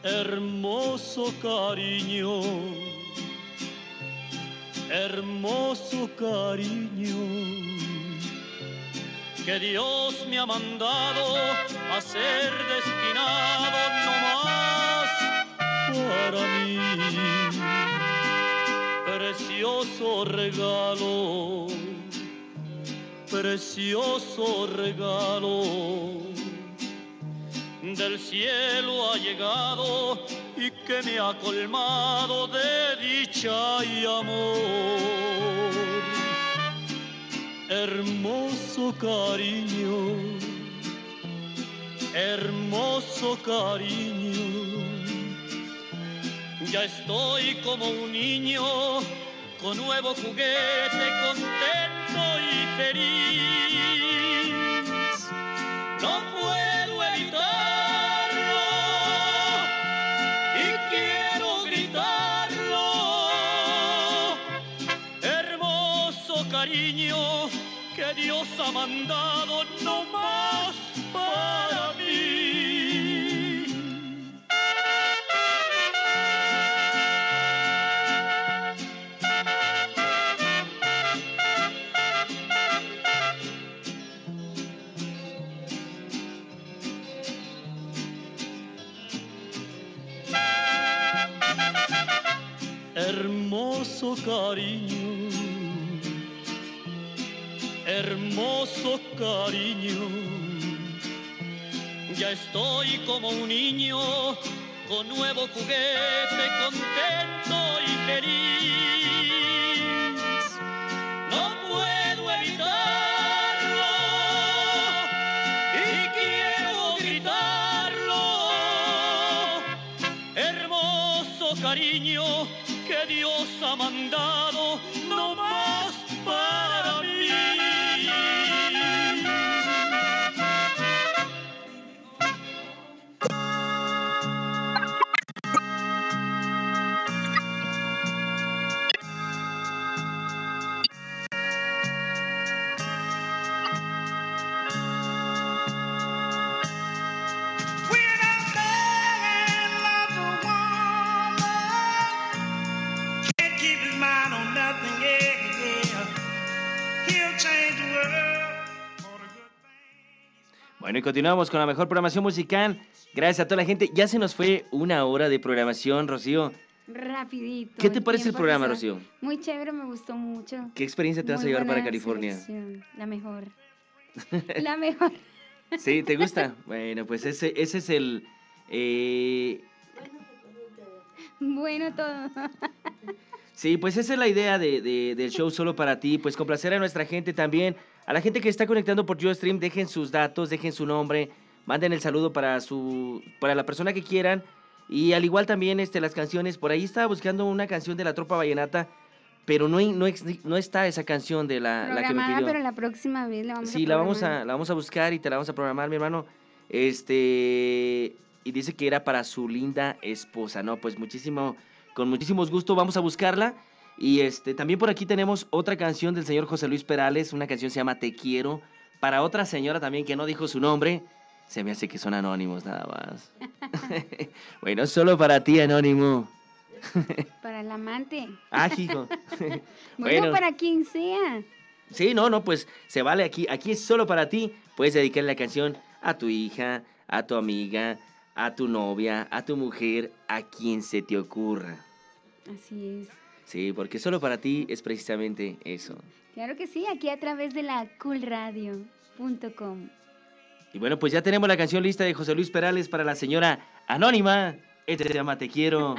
Hermoso cariño, hermoso cariño, que Dios me ha mandado a ser destinado no más para mí. Precioso regalo, precioso regalo del cielo ha llegado y que me ha colmado de dicha y amor. Hermoso cariño, hermoso cariño, ya estoy como un niño con nuevo juguete, contento y feliz. Que Dios ha mandado no más para mí. hermoso cariño, hermoso cariño. Ya estoy como un niño con nuevo juguete, contento y feliz. No puedo evitarlo y quiero gritarlo hermoso cariño que Dios ha mandado, Bueno, y continuamos con la mejor programación musical. Gracias a toda la gente. Ya se nos fue una hora de programación, Rocío. Rapidito. ¿Qué te parece el programa. Rocío? Muy chévere, me gustó mucho. ¿Qué experiencia te vas a llevar para California? selección, La mejor. La mejor. ¿Sí? ¿Te gusta? bueno, pues ese, ese es el... eh, Bueno, todo. Sí, pues esa es la idea de, de- del show solo para ti, pues complacer a nuestra gente también, a la gente que está conectando por stream dejen sus datos, dejen su nombre, manden el saludo para su para la persona que quieran y al igual también este las canciones, por ahí estaba buscando una canción de la Tropa Vallenata, pero no no, no está esa canción de la, la que me Programada, pidió. pero la próxima vez la vamos a Sí, la vamos a la vamos a buscar y te la vamos a programar, mi hermano. Este y dice que era para su linda esposa, ¿no? Pues muchísimo con muchísimos gusto vamos a buscarla. Y este también por aquí tenemos otra canción del señor José Luis Perales, una canción se llama Te quiero para otra señora también que no dijo su nombre. Se me hace que son anónimos nada más. bueno, solo para ti, anónimo. Para el amante. Ah, hijo. Bueno, Bueno. para quien sea. Sí, no, no, pues se vale aquí. Aquí es solo para ti. Puedes dedicarle la canción a tu hija, a tu amiga, a tu novia, a tu mujer, a quien se te ocurra. Así es. Sí, porque solo para ti es precisamente eso. Claro que sí, aquí a través de la coolradio.com. Y bueno, pues ya tenemos la canción lista de José Luis Perales para la señora Anónima. Este se llama Te quiero.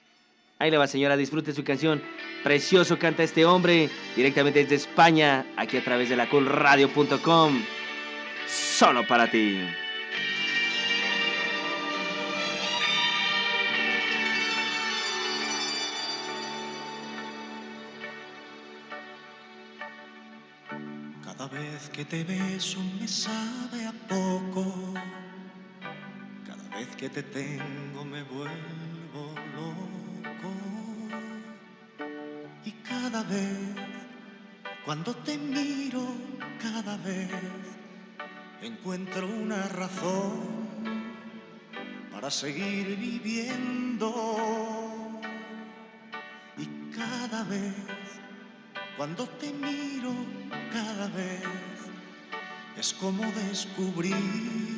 Ahí le va, señora, disfrute su canción. Precioso canta este hombre directamente desde España, aquí a través de la coolradio.com. Solo para ti. Cada vez que te beso me sabe a poco. Cada vez que te tengo me vuelvo loco. Y cada vez, cuando te miro, cada vez encuentro una razón para seguir viviendo. Y cada vez cuando te miro cada vez es como descubrir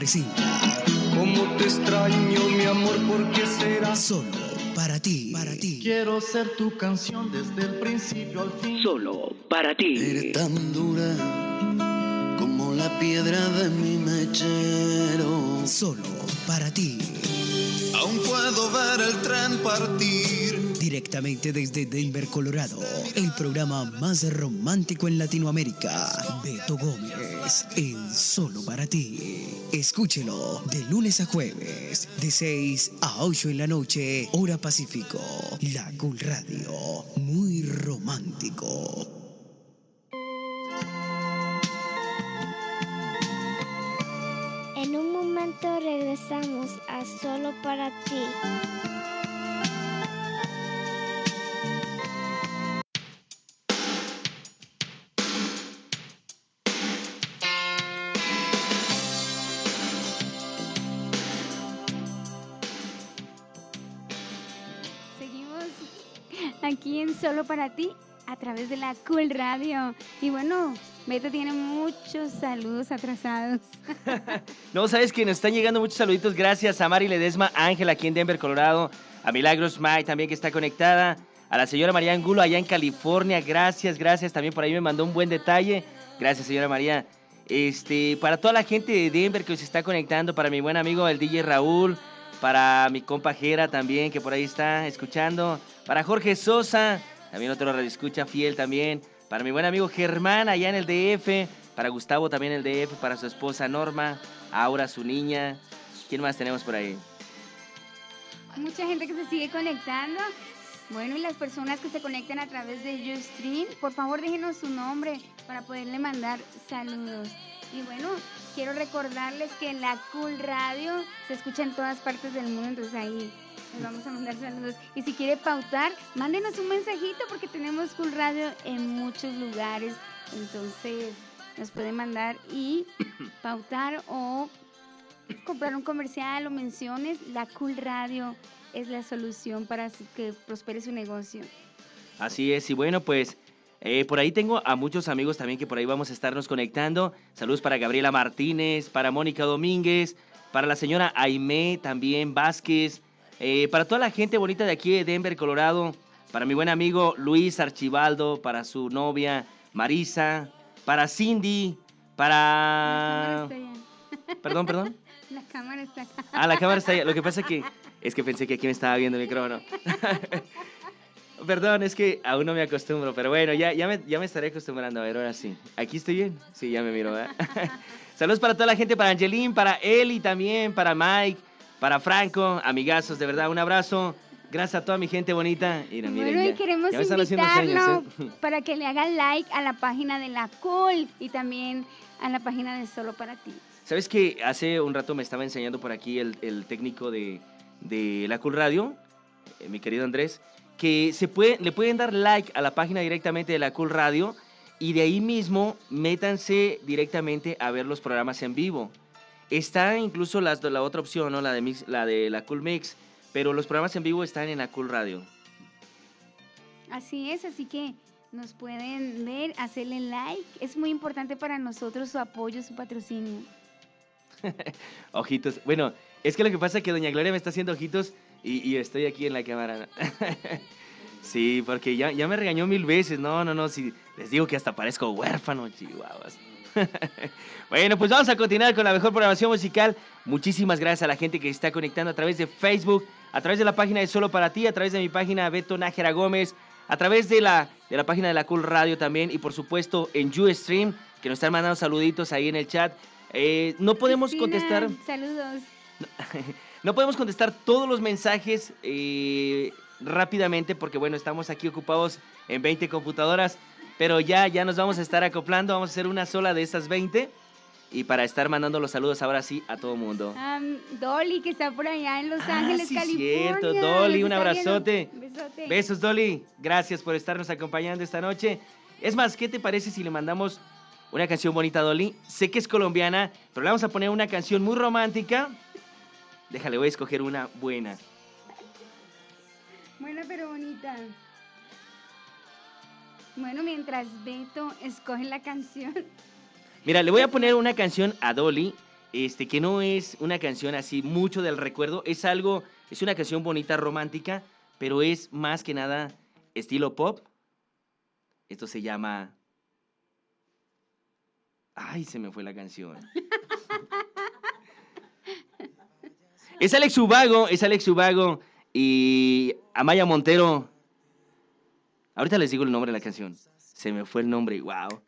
presenta Cómo te extraño, mi amor, ¿por qué será? Solo para ti. Para ti. Quiero ser tu canción desde el principio al fin. Solo para ti. Eres tan dura como la piedra de mi mechero. Solo para ti. Aún puedo ver el tren partir. Directamente desde Denver, Colorado, el programa más romántico en Latinoamérica, Beto Gómez, en Solo para ti. Escúchelo de lunes a jueves, de 6 a 8 en la noche, hora Pacífico. La Cool Radio, muy romántico. En un momento regresamos a Solo para ti. Solo para ti a través de la Cool Radio. Y bueno, Beto tiene muchos saludos atrasados. No, sabes que nos están llegando muchos saluditos. Gracias a Mari Ledesma, Ángel aquí en Denver, Colorado. A Milagros May también que está conectada. A la señora María Angulo allá en California. Gracias, gracias. También por ahí me mandó un buen detalle. Gracias, señora María. Este, para toda la gente de Denver que se está conectando, para mi buen amigo el DJ Raúl, para mi compa Jera también, que por ahí está escuchando, para Jorge Sosa, también otro radio escucha fiel también, para mi buen amigo Germán allá en el DF, para Gustavo también en el DF, para su esposa Norma, Aura, su niña. ¿Quién más tenemos por ahí? Mucha gente que se sigue conectando. Bueno, y las personas que se conectan a través de Ustream, por favor déjenos su nombre para poderle mandar saludos. Y bueno, quiero recordarles que la Cool Radio se escucha en todas partes del mundo, entonces ahí les vamos a mandar saludos. Y si quiere pautar, mándenos un mensajito porque tenemos Cool Radio en muchos lugares, entonces nos puede mandar y pautar o comprar un comercial o menciones, la Cool Radio es la solución para que prospere su negocio. Así es, y bueno, pues eh, por ahí tengo a muchos amigos también que por ahí vamos a estarnos conectando. Saludos para Gabriela Martínez, para Mónica Domínguez, para la señora Aimé también Vázquez, eh, para toda la gente bonita de aquí de Denver, Colorado, para mi buen amigo Luis Archibaldo, para su novia Marisa, para Cindy, para... Está allá. Perdón, perdón. La cámara está acá. Ah, la cámara está ahí. Lo que pasa que es que pensé que aquí me estaba viendo el micrófono. Perdón, es que aún no me acostumbro, pero bueno, ya, ya, me, ya me estaré acostumbrando. A ver, ahora sí. ¿Aquí estoy bien? Sí, ya me miro, ¿verdad? Saludos para toda la gente, para Angelín, para Eli también, para Mike, para Franco, amigazos, de verdad, un abrazo. Gracias a toda mi gente bonita. Mira, miren, Bueno, y queremos haciendo invitarlo ¿eh? para que le haga like a la página de la Cool y también a la página de Solo para ti. ¿Sabes que hace un rato me estaba enseñando por aquí el, el técnico de, de la Cool Radio, eh, mi querido Andrés, que se puede, le pueden dar like a la página directamente de la Cool Radio y de ahí mismo métanse directamente a ver los programas en vivo. Está incluso las, la otra opción, ¿no? la, de mix- la de la Cool Mix, pero los programas en vivo están en la Cool Radio. Así es, así que nos pueden ver, hacerle like. Es muy importante para nosotros su apoyo, su patrocinio. Ojitos. Bueno, es que lo que pasa es que Doña Gloria me está haciendo ojitos y, y estoy aquí en la cámara. sí, porque ya, ya me regañó mil veces. No, no, no. Si les digo que hasta parezco huérfano, chihuahuas. bueno, pues vamos a continuar con la mejor programación musical. Muchísimas gracias a la gente que está conectando a través de Facebook, a través de la página de Solo para ti, a través de mi página Beto Nájera Gómez, a través de la, de la página de la Cool Radio también y por supuesto en Ustream, que nos están mandando saluditos ahí en el chat. Eh, no podemos Cristina, contestar Saludos. no podemos contestar todos los mensajes eh, rápidamente porque, bueno, estamos aquí ocupados en 20 computadoras, pero ya, ya nos vamos a estar acoplando, vamos a hacer una sola de esas 20 y para estar mandando los saludos ahora sí a todo mundo. Dolly, que está por allá en Los Ah, Ángeles, sí, California. cierto, Dolly, un abrazote. Besote. Besos, Dolly. Gracias por estarnos acompañando esta noche. Es más, ¿qué te parece si le mandamos una canción bonita a Dolly? Sé que es colombiana, pero le vamos a poner una canción muy romántica. Déjale, voy a escoger una buena. Buena pero bonita. Bueno, mientras Beto escoge la canción, Mira, le voy a poner una canción a Dolly, este, que no es una canción así mucho del recuerdo, es algo, es una canción bonita, romántica, pero es más que nada estilo pop. Esto se llama... Ay, se me fue la canción. Es Alex Ubago, es Alex Ubago y Amaya Montero. Ahorita les digo el nombre de la canción. Se me fue el nombre, wow.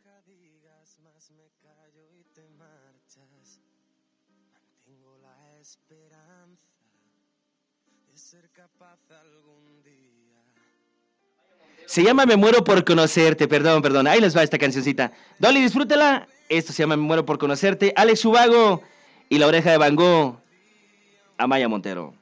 Se llama Me muero por conocerte, perdón, perdón. Ahí les va esta cancioncita. Dolly, disfrútela. Esto se llama Me muero por conocerte. Alex Ubago y la oreja de Van Gogh. Amaya Montero.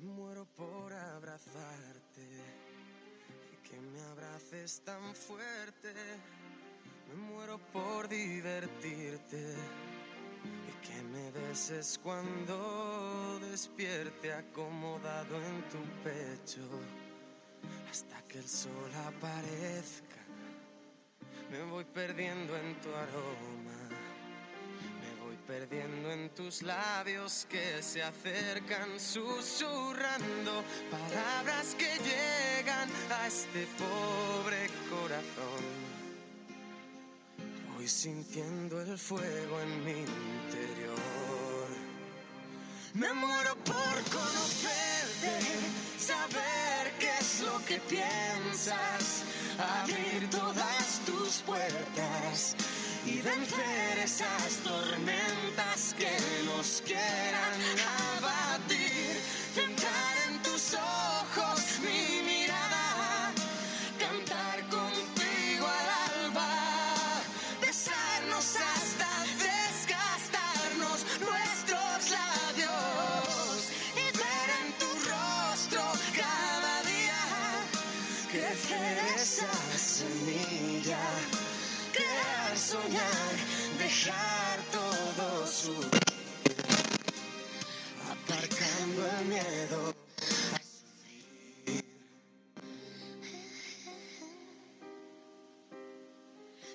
Muero por abrazarte y que me abraces tan fuerte. Me muero por divertirte y que me beses cuando despierte acomodado en tu pecho hasta que el sol aparezca. Me voy perdiendo en tu aroma, me voy perdiendo en tus labios que se acercan susurrando palabras que llegan a este pobre corazón. Voy sintiendo el fuego en mi interior. Me muero por conocerte, saber qué es lo que piensas, abrir todas tus puertas y vencer esas tormentas que nos quieran abatir.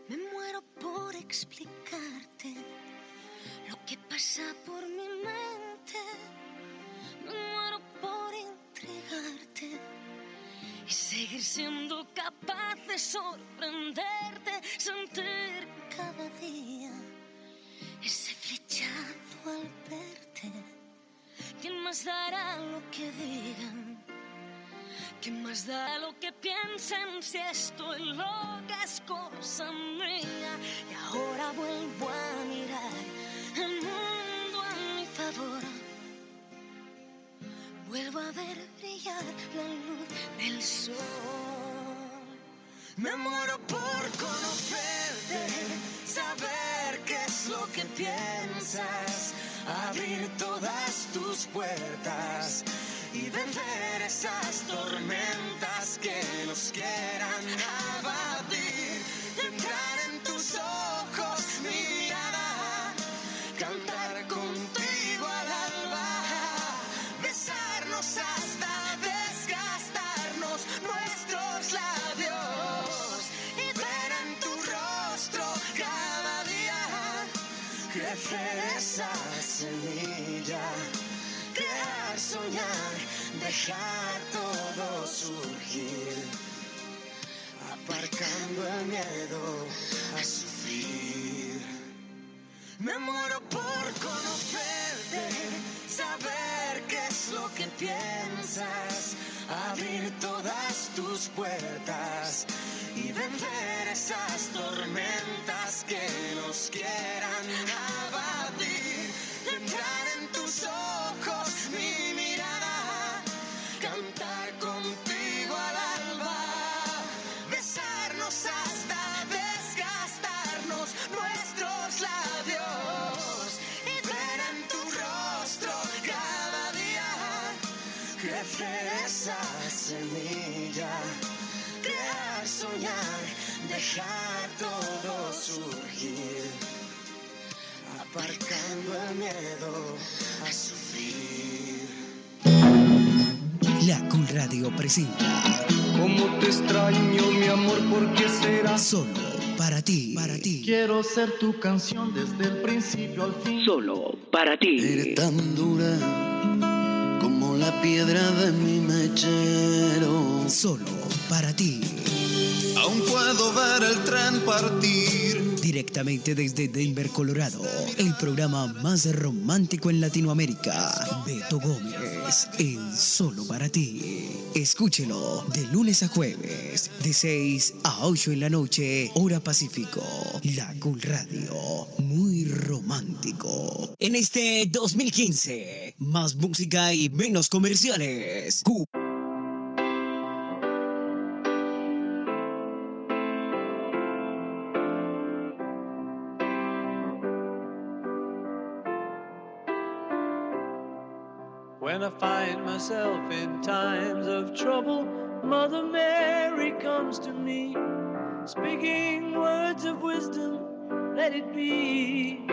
Me muero por explicarte lo que pasa por mi mente. Me muero por entregarte y seguir siendo capaz de sorprenderte, sentir cada día ese flechazo al verte. ¿Quién más dará lo que digan? ¿Qué más da lo que piensen si estoy loca es cosa mía? Y ahora vuelvo a mirar el mundo a mi favor. Vuelvo a ver brillar la luz del sol. Me muero por conocerte, saber qué es lo que piensas, abrir todas puertas y vencer esas tormentas que nos quieran el miedo a sufrir. Me muero por conocerte, saber qué es lo que piensas, abrir todas tus puertas y vencer esas tormentas que nos quieran aparcando el miedo a sufrir. La Cool Radio presenta Cómo te extraño, mi amor, ¿por qué será? Solo para ti, para ti. Quiero ser tu canción desde el principio al fin. Solo para ti. Eres tan dura como la piedra de mi mechero. Solo para ti. Aún puedo ver el tren partir. Directamente desde Denver, Colorado, el programa más romántico en Latinoamérica, Beto Gómez, en Solo para ti. Escúchelo de lunes a jueves, de 6 a 8 en la noche, hora Pacífico. La Cool Radio, muy romántico. En este 2015, más música y menos comerciales. When I find myself in times of trouble, Mother Mary comes to me, speaking words of wisdom, let it be.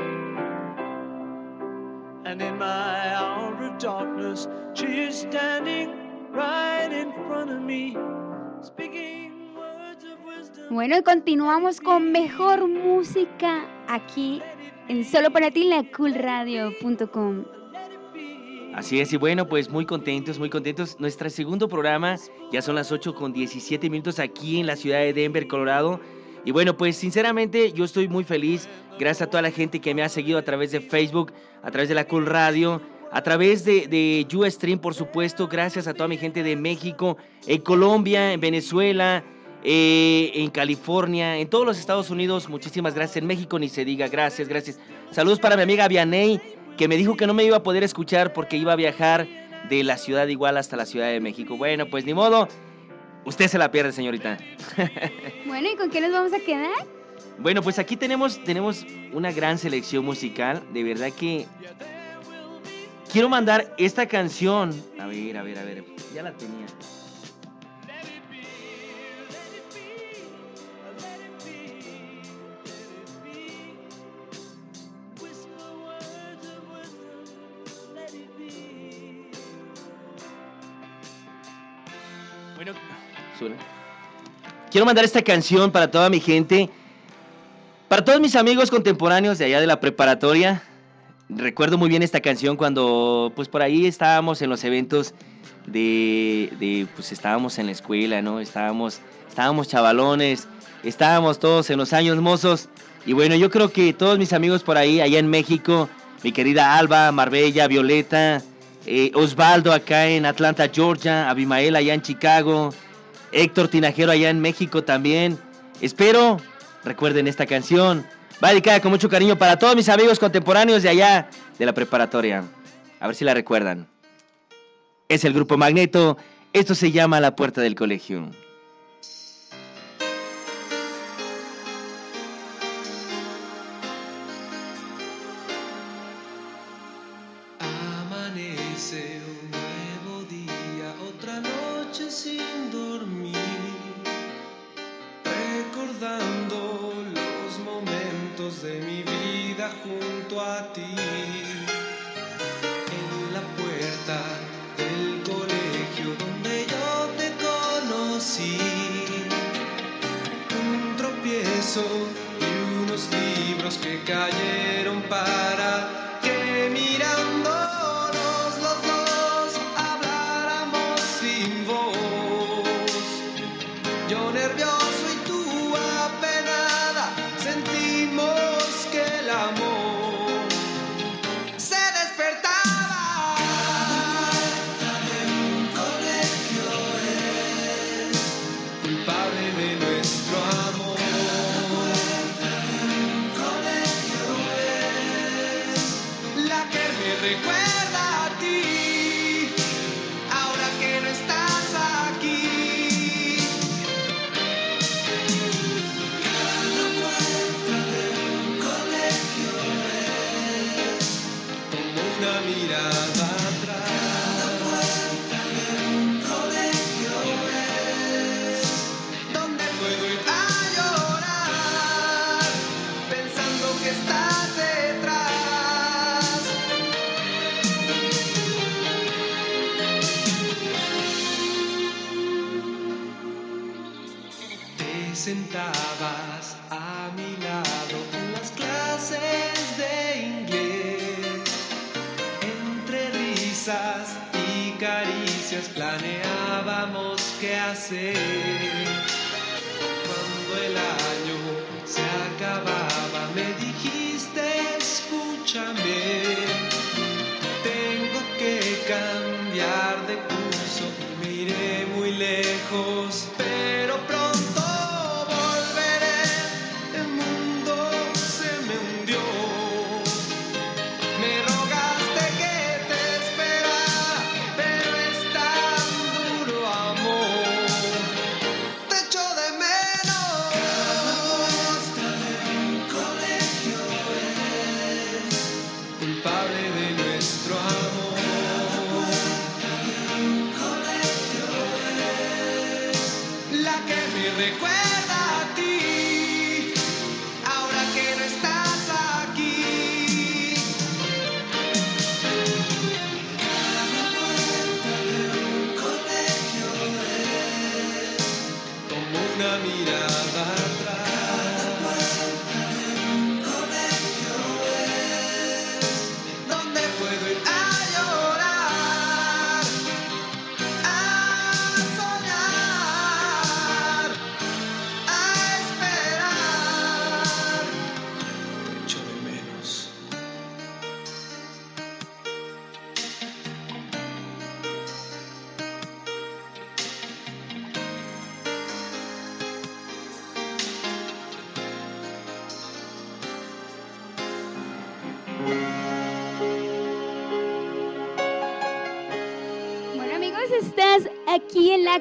And in my hour of darkness, she is standing right in front of me, speaking. Bueno, y continuamos con mejor música aquí en Solo para ti, la coolradio.com. Así es, y bueno, pues muy contentos, muy contentos. Nuestro segundo programa, ya son las 8 con 17 minutos aquí en la ciudad de Denver, Colorado. Y bueno, pues sinceramente yo estoy muy feliz, gracias a toda la gente que me ha seguido a través de Facebook, a través de la Cool Radio, a través de, de Ustream, por supuesto, gracias a toda mi gente de México, en Colombia, en Venezuela, eh, en California, en todos los Estados Unidos, muchísimas gracias. En México ni se diga, gracias, gracias. Saludos para mi amiga Vianey, que me dijo que no me iba a poder escuchar porque iba a viajar de la ciudad igual hasta la Ciudad de México. Bueno, pues ni modo, usted se la pierde, señorita. Bueno, ¿y con qué nos vamos a quedar? Bueno, pues aquí tenemos, tenemos una gran selección musical. De verdad que quiero mandar esta canción. A ver, a ver, a ver. Ya la tenía. Quiero mandar esta canción para toda mi gente, para todos mis amigos contemporáneos de allá de la preparatoria. Recuerdo muy bien esta canción cuando, pues por ahí estábamos en los eventos de, de, pues estábamos en la escuela, ¿no? Estábamos, estábamos chavalones, estábamos todos en los años mozos. Y bueno, yo creo que todos mis amigos por ahí, allá en México, mi querida Alba, Marbella, Violeta, eh, Osvaldo acá en Atlanta, Georgia, Abimael allá en Chicago, Héctor Tinajero allá en México también. Espero recuerden esta canción. Va dedicada con mucho cariño para todos mis amigos contemporáneos de allá de la preparatoria. A ver si la recuerdan. Es el grupo Magneto. Esto se llama La Puerta del Colegio.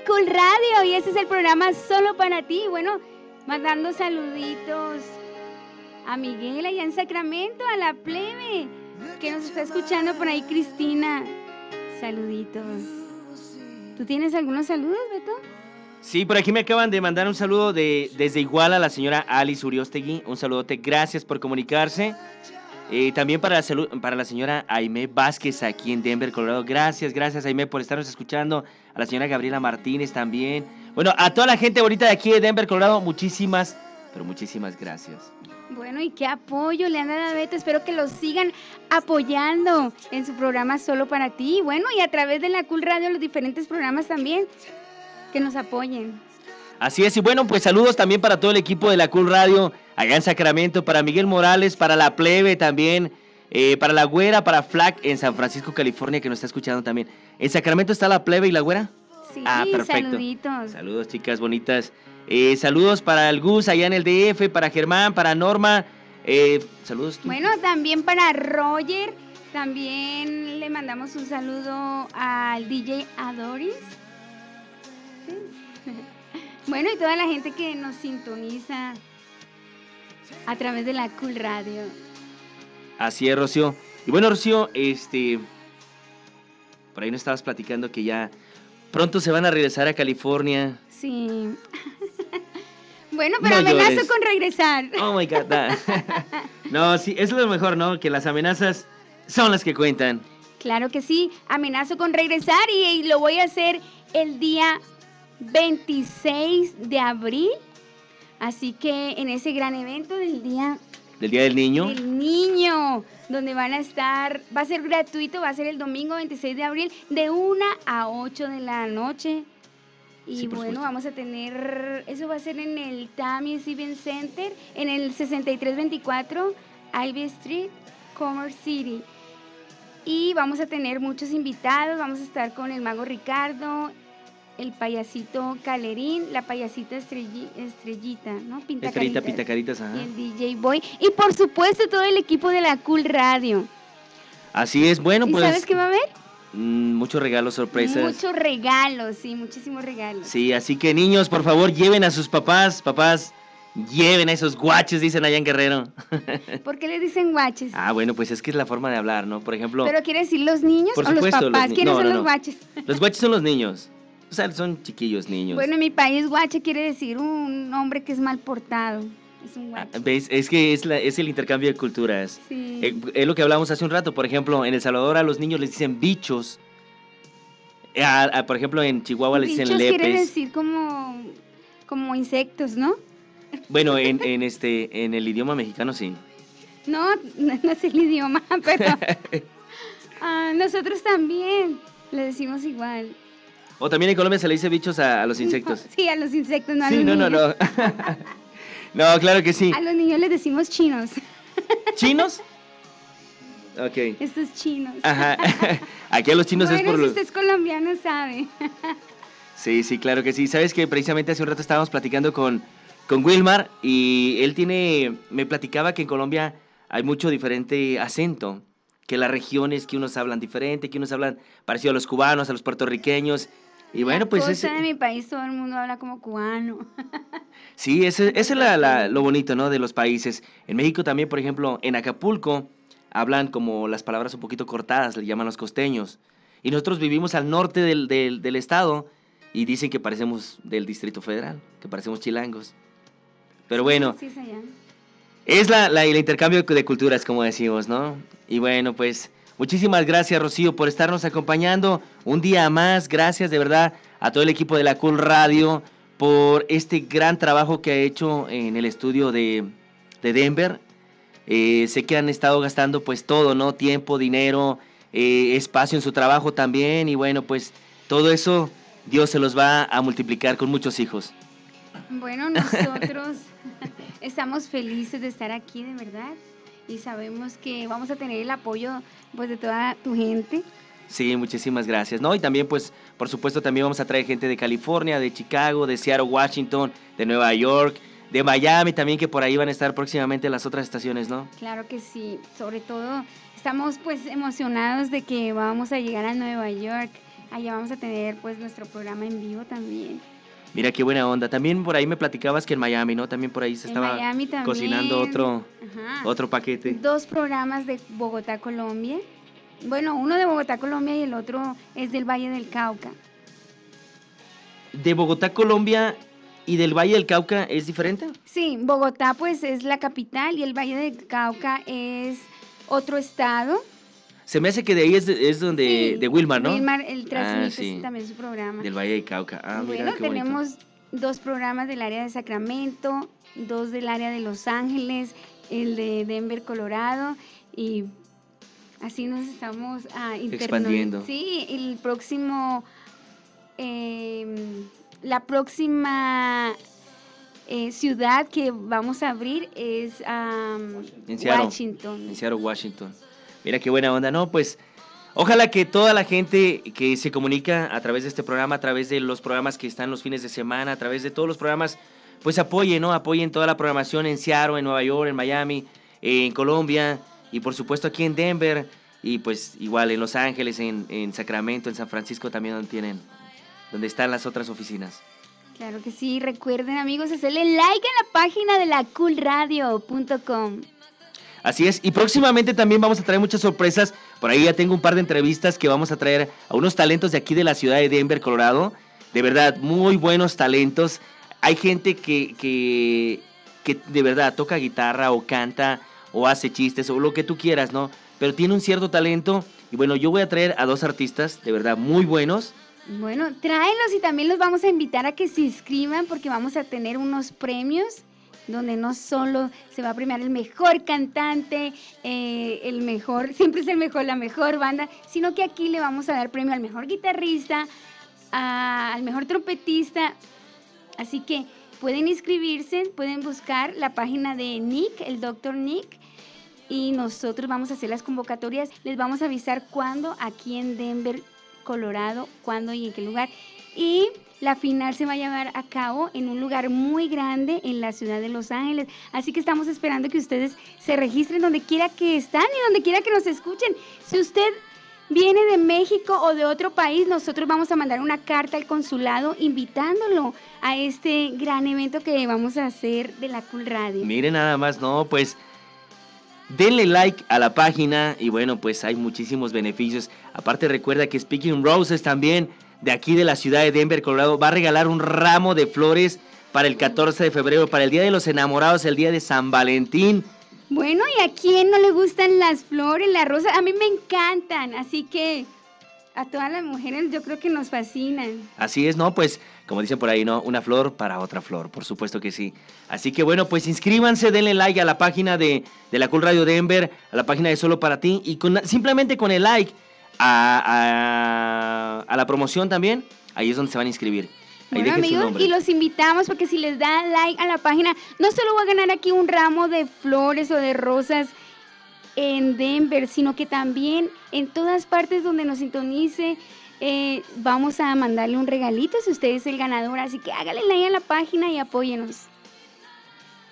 Cool Radio y este es el programa solo para ti. Bueno, mandando saluditos a Miguel allá en Sacramento, a la plebe que nos está escuchando por ahí, Cristina. Saluditos. ¿Tú tienes algunos saludos, Beto? Sí, por aquí me acaban de mandar un saludo de, desde Iguala la señora Alice Uriostegui. Un saludote, gracias por comunicarse. Eh, también para la, para la señora Aime Vázquez aquí en Denver, Colorado. Gracias, gracias Aime por estarnos escuchando. A la señora Gabriela Martínez también. Bueno, a toda la gente bonita de aquí de Denver, Colorado, muchísimas, pero muchísimas gracias. Bueno, y qué apoyo le han dado a Beto. Espero que lo sigan apoyando en su programa solo para ti. Bueno, y a través de la Cool Radio, los diferentes programas también, que nos apoyen. Así es, y bueno, pues saludos también para todo el equipo de la Cool Radio allá en Sacramento, para Miguel Morales, para la plebe también, eh, para la güera, para Flack en San Francisco, California, que nos está escuchando también. ¿En Sacramento está la plebe y la güera? Sí, Ah, perfecto. saluditos. Saludos, chicas bonitas. Eh, saludos para el Gus allá en el DF, para Germán, para Norma. Eh, saludos. tú. Bueno, también para Roger, también le mandamos un saludo al DJ Adoris. Sí. Bueno, y toda la gente que nos sintoniza a través de la Cool Radio. Así es, Rocío. Y bueno, Rocío, este. Por ahí nos estabas platicando que ya pronto se van a regresar a California. Sí. bueno, pero No amenazo llores. con regresar. Oh my god. nah. no, sí, es lo mejor, ¿no? Que las amenazas son las que cuentan. Claro que sí, amenazo con regresar y, y lo voy a hacer el día 26 de abril. Así que en ese gran evento del día Del Día del Niño. del niño, donde van a estar, va a ser gratuito, va a ser el domingo 26 de abril de 1 a 8 de la noche. Y Sí, bueno, supuesto. vamos a tener, eso va a ser en el Tammy's Event Center, en el 6324 Ivy Street, Commerce City. Y vamos a tener muchos invitados, vamos a estar con el mago Ricardo, el payasito Calerín, la payasita Estrelli- Estrellita, ¿no? Pinta Estrellita, caritas pintacaritas, ajá. y el DJ Boy. Y por supuesto todo el equipo de la Cool Radio. Así es, bueno, ¿Y pues. sabes qué va a haber? mm, muchos regalos, sorpresas. Muchos regalos, sí, muchísimos regalos. Sí, así que niños, por favor, lleven a sus papás, papás, lleven a esos guaches, dicen allá en Guerrero. ¿Por qué le dicen guaches? ah, bueno, pues es que es la forma de hablar, ¿no? Por ejemplo, ¿Pero quiere decir los niños Por o los supuesto, los papás? ni- ¿Quiénes no, son no, los guaches? los guaches son los niños. O sea, son chiquillos niños. Bueno, en mi país guache quiere decir un hombre que es mal portado. Es un Ah, guache. ¿Ves? Es que es, la- es el intercambio de culturas. Sí. Eh, es lo que hablamos hace un rato. Por ejemplo, en El Salvador a los niños les dicen bichos. Eh, a- a- por ejemplo, en Chihuahua les dicen Bichos quiere lepes. decir como, como insectos, ¿no? Bueno, en, en este, en el idioma mexicano sí. No, no, no es el idioma, pero ah, nosotros también le decimos igual. O también en Colombia se le dice bichos a, a los insectos. Sí, a los insectos, no a Sí, los no, no, niños. no. no, claro que sí. A los niños les decimos chinos. ¿Chinos? Ok. Estos chinos. Ajá. Aquí a los chinos bueno, es por si los... usted es colombiano, sabe. Sí, sí, claro que sí. Sabes que precisamente hace un rato estábamos platicando con, con Wilmar y él tiene, me platicaba que en Colombia hay mucho diferente acento, que las regiones, que unos hablan diferente, que unos hablan parecido a los cubanos, a los puertorriqueños. Y bueno, pues es, Cosa de mi país, todo el mundo habla como cubano. sí, ese, ese es la- la- lo bonito, ¿no? De los países. En México también, por ejemplo, en Acapulco hablan como las palabras un poquito cortadas, le llaman los costeños. Y nosotros vivimos al norte del, del- del estado y dicen que parecemos del Distrito Federal, que parecemos chilangos. Pero bueno, Sí, es allá. es la, la- el intercambio de culturas, como decimos, ¿no? Y bueno, pues muchísimas gracias, Rocío, por estarnos acompañando un día más. Gracias de verdad a todo el equipo de la Cool Radio por este gran trabajo que ha hecho en el estudio de, de Denver. Eh, sé que han estado gastando pues todo, ¿no? Tiempo, dinero, eh, espacio en su trabajo también. Y bueno, pues todo eso Dios se los va a multiplicar con muchos hijos. Bueno, nosotros estamos felices de estar aquí, de verdad. Y sabemos que vamos a tener el apoyo pues, de toda tu gente. Sí, muchísimas gracias. No, y también, pues, por supuesto, también vamos a traer gente de California, de Chicago, de Seattle, Washington, de Nueva York, de Miami también, que por ahí van a estar próximamente las otras estaciones, ¿no? Claro que sí. Sobre todo, estamos pues emocionados de que vamos a llegar a Nueva York. Allá vamos a tener pues nuestro programa en vivo también. Mira qué buena onda. También por ahí me platicabas que en Miami, ¿no? También por ahí se En estaba Miami también. cocinando otro, Ajá. otro paquete. Dos programas de Bogotá, Colombia. Bueno, uno de Bogotá, Colombia y el otro es del Valle del Cauca. ¿De Bogotá, Colombia y del Valle del Cauca es diferente? Sí, Bogotá pues es la capital y el Valle del Cauca es otro estado. Se me hace que de ahí es, de- es donde, de Wilmar, ¿no? Wilmar, él Ah, transmite sí. también su programa. Del Valle del Cauca. Ah, mira bueno, qué tenemos dos programas del área de Sacramento, dos del área de Los Ángeles, el de Denver, Colorado y así nos estamos ah, Expandiendo. Sí, el próximo, em, la próxima eh, ciudad que vamos a abrir es En Seattle. Washington. En Seattle, Washington. Mira qué buena onda, ¿no? Pues ojalá que toda la gente que se comunica a través de este programa, a través de los programas que están los fines de semana, a través de todos los programas, pues apoyen, ¿no? Apoyen toda la programación en Seattle, en Nueva York, en Miami, en Colombia y por supuesto aquí en Denver y pues igual en Los Ángeles, en, en Sacramento, en San Francisco también donde tienen, donde están las otras oficinas. Claro que sí, recuerden amigos hacerle like a la página de la coolradio.com. Así es, y próximamente también vamos a traer muchas sorpresas. Por ahí ya tengo un par de entrevistas que vamos a traer a unos talentos de aquí de la ciudad de Denver, Colorado. De verdad, muy buenos talentos. Hay gente que, que, que de verdad toca guitarra o canta o hace chistes o lo que tú quieras, ¿no? Pero tiene un cierto talento. Y bueno, yo voy a traer a dos artistas de verdad muy buenos. Bueno, tráelos y también los vamos a invitar a que se inscriban porque vamos a tener unos premios donde no solo se va a premiar el mejor cantante, eh, el mejor, siempre es el mejor, la mejor banda, sino que aquí le vamos a dar premio al mejor guitarrista, al mejor trompetista. Así que pueden inscribirse, pueden buscar la página de Nick, el doctor Nick, y nosotros vamos a hacer las convocatorias. Les vamos a avisar cuándo aquí en Denver, Colorado, cuándo y en qué lugar. Y la final se va a llevar a cabo en un lugar muy grande en la ciudad de Los Ángeles. Así que estamos esperando que ustedes se registren donde quiera que están y donde quiera que nos escuchen. Si usted viene de México o de otro país, nosotros vamos a mandar una carta al consulado invitándolo a este gran evento que vamos a hacer de la Cool Radio. Miren nada más, no, pues denle like a la página y bueno, pues hay muchísimos beneficios. Aparte recuerda que Speaking Roses también de aquí de la ciudad de Denver, Colorado, va a regalar un ramo de flores para el 14 de febrero, para el Día de los Enamorados, el día de San Valentín. Bueno, ¿y a quién no le gustan las flores, las rosas? A mí me encantan, así que a todas las mujeres yo creo que nos fascinan. Así es, ¿no? Pues, como dicen por ahí, ¿no? Una flor para otra flor, por supuesto que sí. Así que bueno, pues inscríbanse, denle like a la página de, de la Cool Radio Denver, a la página de Solo para ti, y con, simplemente con el like a, a, a la promoción también, ahí es donde se van a inscribir. Ahí Bueno amigos, y los invitamos porque si les da like a la página, no solo va a ganar aquí un ramo de flores o de rosas en Denver, sino que también en todas partes donde nos sintonice, eh, vamos a mandarle un regalito si usted es el ganador. Así que hágale like a la página y apóyenos.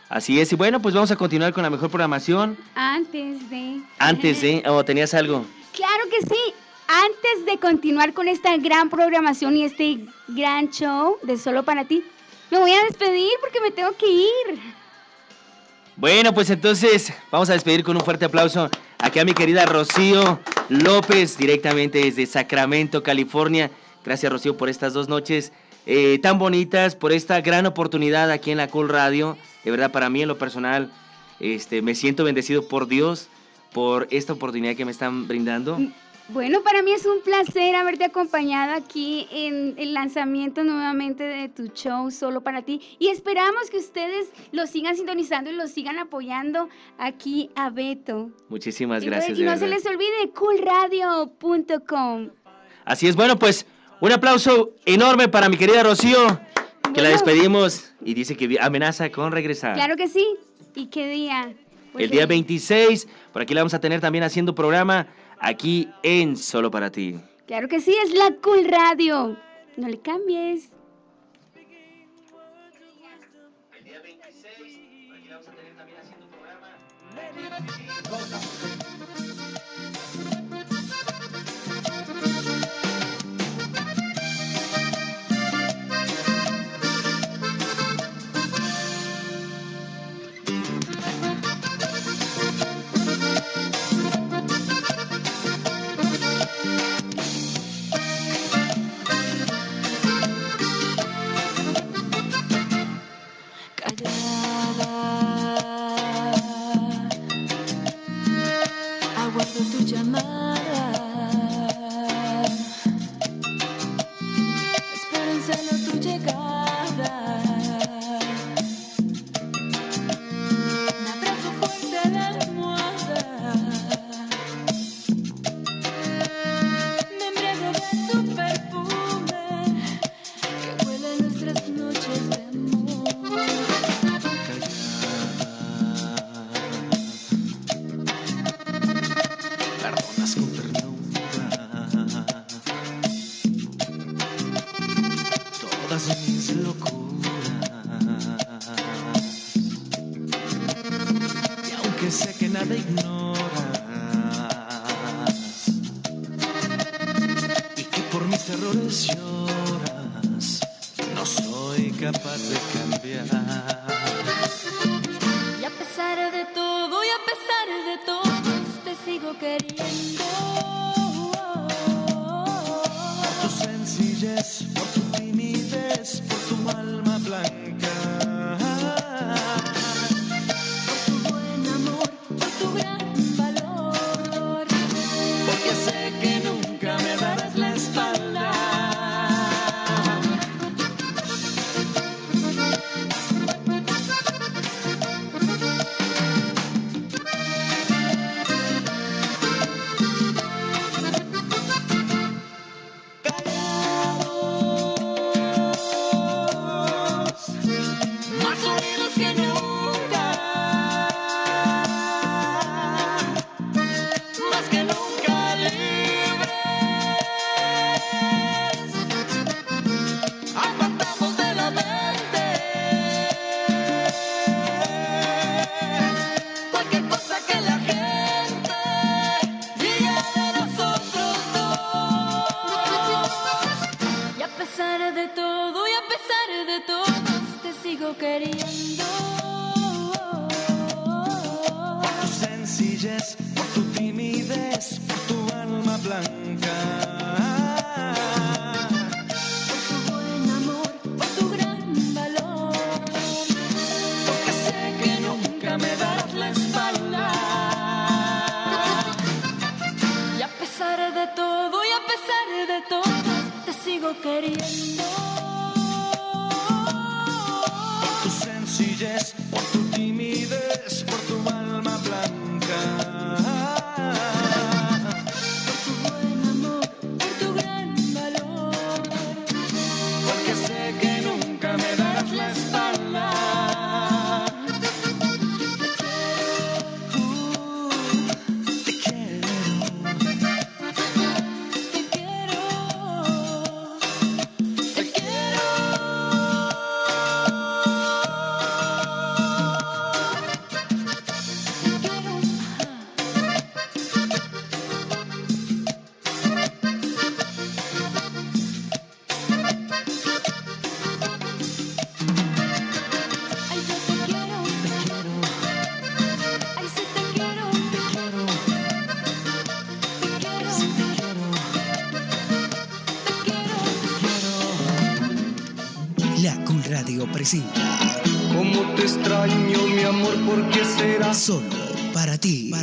Así es, y bueno, pues vamos a continuar con la mejor programación. Antes de... Antes de... ¿O tenías algo? Claro que sí. Antes de continuar con esta gran programación y este gran show de Solo para ti, me voy a despedir porque me tengo que ir. Bueno, pues entonces vamos a despedir con un fuerte aplauso aquí a mi querida Rocío López, directamente desde Sacramento, California. Gracias, Rocío, por estas dos noches eh, tan bonitas, por esta gran oportunidad aquí en la Cool Radio. De verdad, para mí, en lo personal, este, me siento bendecido por Dios por esta oportunidad que me están brindando. Bueno, para mí es un placer haberte acompañado aquí en el lanzamiento nuevamente de tu show solo para ti y esperamos que ustedes lo sigan sintonizando y lo sigan apoyando aquí a Beto. Muchísimas Y gracias. y de no se les olvide coolradio.com. Así es, bueno, pues un aplauso enorme para mi querida Rocío, que la despedimos y dice que amenaza con regresar. Claro que sí. ¿Y qué día? El día el- 26, por aquí la vamos a tener también haciendo programa aquí en Solo para ti. Claro que sí, es la Cool Radio. No le cambies.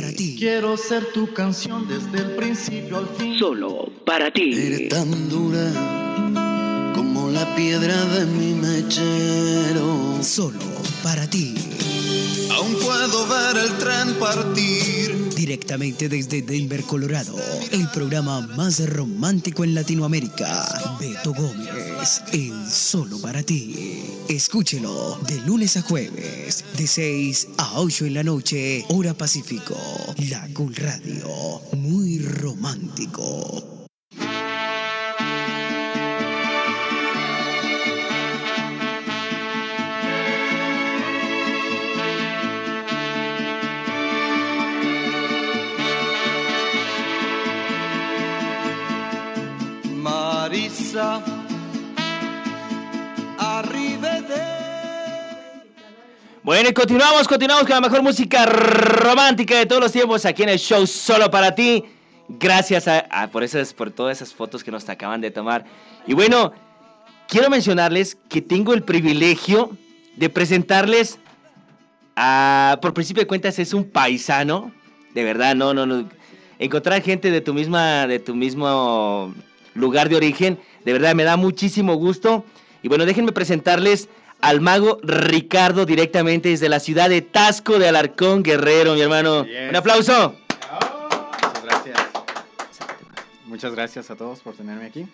Para ti. Quiero ser tu canción desde el principio al fin. Solo para ti. Eres tan dura como la piedra de mi mechero. Solo para ti. Aún puedo ver el tren partir. Directamente desde Denver, Colorado. El programa más romántico en Latinoamérica. Beto Gómez. En Solo para ti. Escúchelo de lunes a jueves. De 6 a 8 en la noche. Hora Pacífico. La Cool Radio. Muy romántico. Marisa, Bueno, y continuamos, continuamos con la mejor música romántica de todos los tiempos aquí en el show Solo para ti. Gracias a, por, esas, por todas esas fotos que nos acaban de tomar. Y bueno, quiero mencionarles que tengo el privilegio de presentarles a, por principio de cuentas, es un paisano. De verdad, no, no, no. Encontrar gente de tu misma, de tu mismo lugar de origen, de verdad me da muchísimo gusto. Y bueno, déjenme presentarles al mago Ricardo directamente desde la ciudad de Tasco de Alarcón Guerrero, mi hermano. Yes. Un aplauso. Muchas gracias. Muchas gracias a todos por tenerme aquí.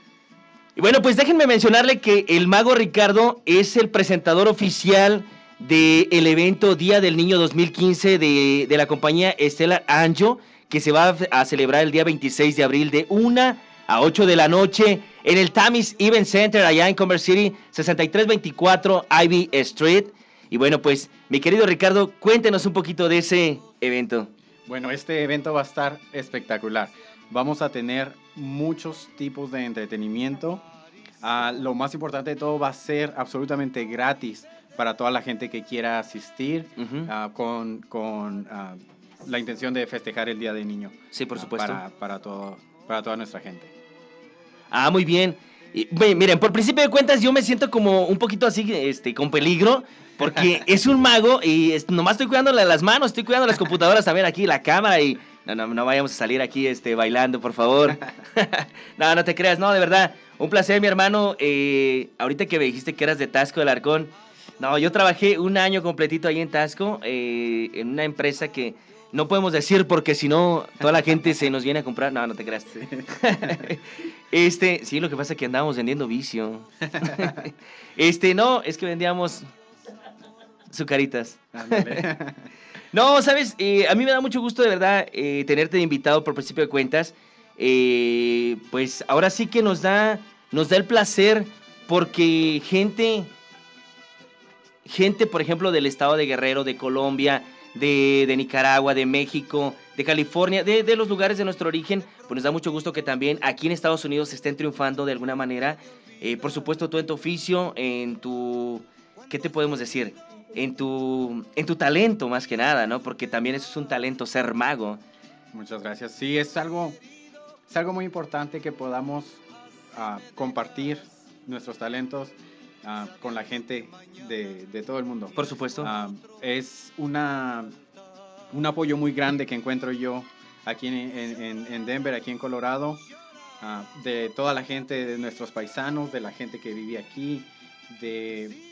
Y bueno, pues déjenme mencionarle que el mago Ricardo es el presentador oficial del evento Día del Niño 2015 de, de la compañía Stellar Anjo, que se va a celebrar el día 26 de abril de 1 a 8 de la noche en el Tamis Event Center allá en Commerce City, 6324 Ivy Street. Y bueno, pues mi querido Ricardo, cuéntenos un poquito de ese evento. Bueno, este evento va a estar espectacular. Vamos a tener muchos tipos de entretenimiento. Ah, lo más importante de todo va a ser absolutamente gratis para toda la gente que quiera asistir ah, con, con, ah, la intención de festejar el Día del Niño. Sí, por supuesto. Para, para, todo, para toda nuestra gente. Ah, muy bien. Y, miren, por principio de cuentas yo me siento como un poquito así, este, con peligro, porque es un mago y es- nomás estoy cuidándole las manos, estoy cuidando las computadoras también aquí, la cámara y no, no, no vayamos a salir aquí, este, bailando, por favor. no, no te creas, no, de verdad, un placer, mi hermano. Eh, ahorita que me dijiste que eras de Tasco del Arcón, no, yo trabajé un año completito ahí en Tasco, eh, en una empresa que no podemos decir porque si no toda la gente se nos viene a comprar. No, no te creas. Este, sí, lo que pasa es que andábamos vendiendo vicio. Este, no, es que vendíamos sucaritas. No, sabes, Eh, a mí me da mucho gusto de verdad eh, tenerte de invitado por principio de cuentas. Eh, pues ahora sí que nos da, nos da el placer porque gente, gente, por ejemplo, del estado de Guerrero, de Colombia, de, Nicaragua, de México, de California, de, de los lugares de nuestro origen, pues nos da mucho gusto que también aquí en Estados Unidos estén triunfando de alguna manera. Eh, por supuesto, tú en tu oficio, en tu, ¿qué te podemos decir? En tu, en tu talento más que nada, ¿no? Porque también eso es un talento, ser mago. Muchas gracias. Sí, es algo, es algo muy importante que podamos ah, compartir nuestros talentos ah, con la gente de, de todo el mundo. Por supuesto. Ah, es una, un apoyo muy grande que encuentro yo aquí en, en- en- en Denver, aquí en Colorado, ah, de toda la gente, de nuestros paisanos, de la gente que vive aquí, de...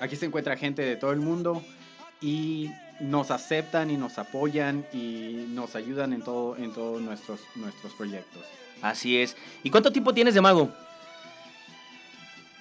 Aquí se encuentra gente de todo el mundo y nos aceptan y nos apoyan y nos ayudan en todo en todos nuestros nuestros proyectos. Así es. ¿Y cuánto tiempo tienes de mago?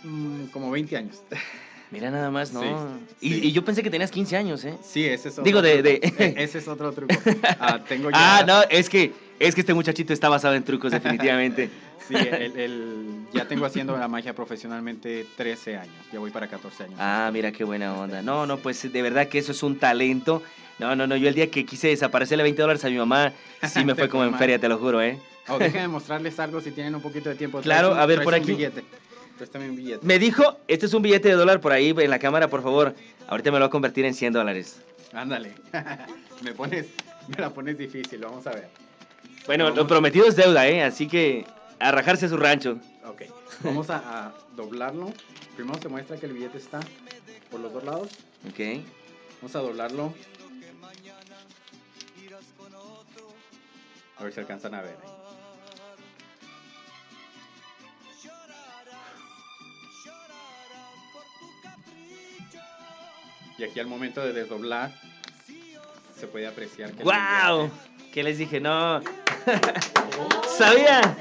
Mm, como 20 años. Mira nada más, ¿no? Sí, y, sí. y yo pensé que tenías 15 años, ¿eh? Sí, ese es otro Digo, de... E- Ese es otro truco. Ah, tengo ya... Ah, no, es que, es que este muchachito está basado en trucos, definitivamente. Sí, el- el- ya tengo haciendo la magia profesionalmente 13 años. Ya voy para 14 años. Ah, mira qué buena onda. No, no, pues de verdad que eso es un talento. No, no, no, yo el día que quise desaparecerle 20 dólares a mi mamá, sí me fue como en feria, te lo juro, ¿eh? Oh, déjenme mostrarles algo si tienen un poquito de tiempo. Claro, a ver, por aquí. billete. Préstame un billete. Me dijo, este es un billete de dólar por ahí en la cámara, por favor. Ahorita me lo voy a convertir en 100 dólares. Ándale. me pones, me la pones difícil, vamos a ver. Bueno, lo prometido es deuda, ¿eh? Así que a rajarse su rancho. Ok, vamos a, a doblarlo. Primero se muestra que el billete está por los dos lados. Ok. Vamos a doblarlo. A ver si alcanzan a ver. Y aquí al momento de desdoblar se puede apreciar que ¡Wow! ¿Qué les dije? No. sabía,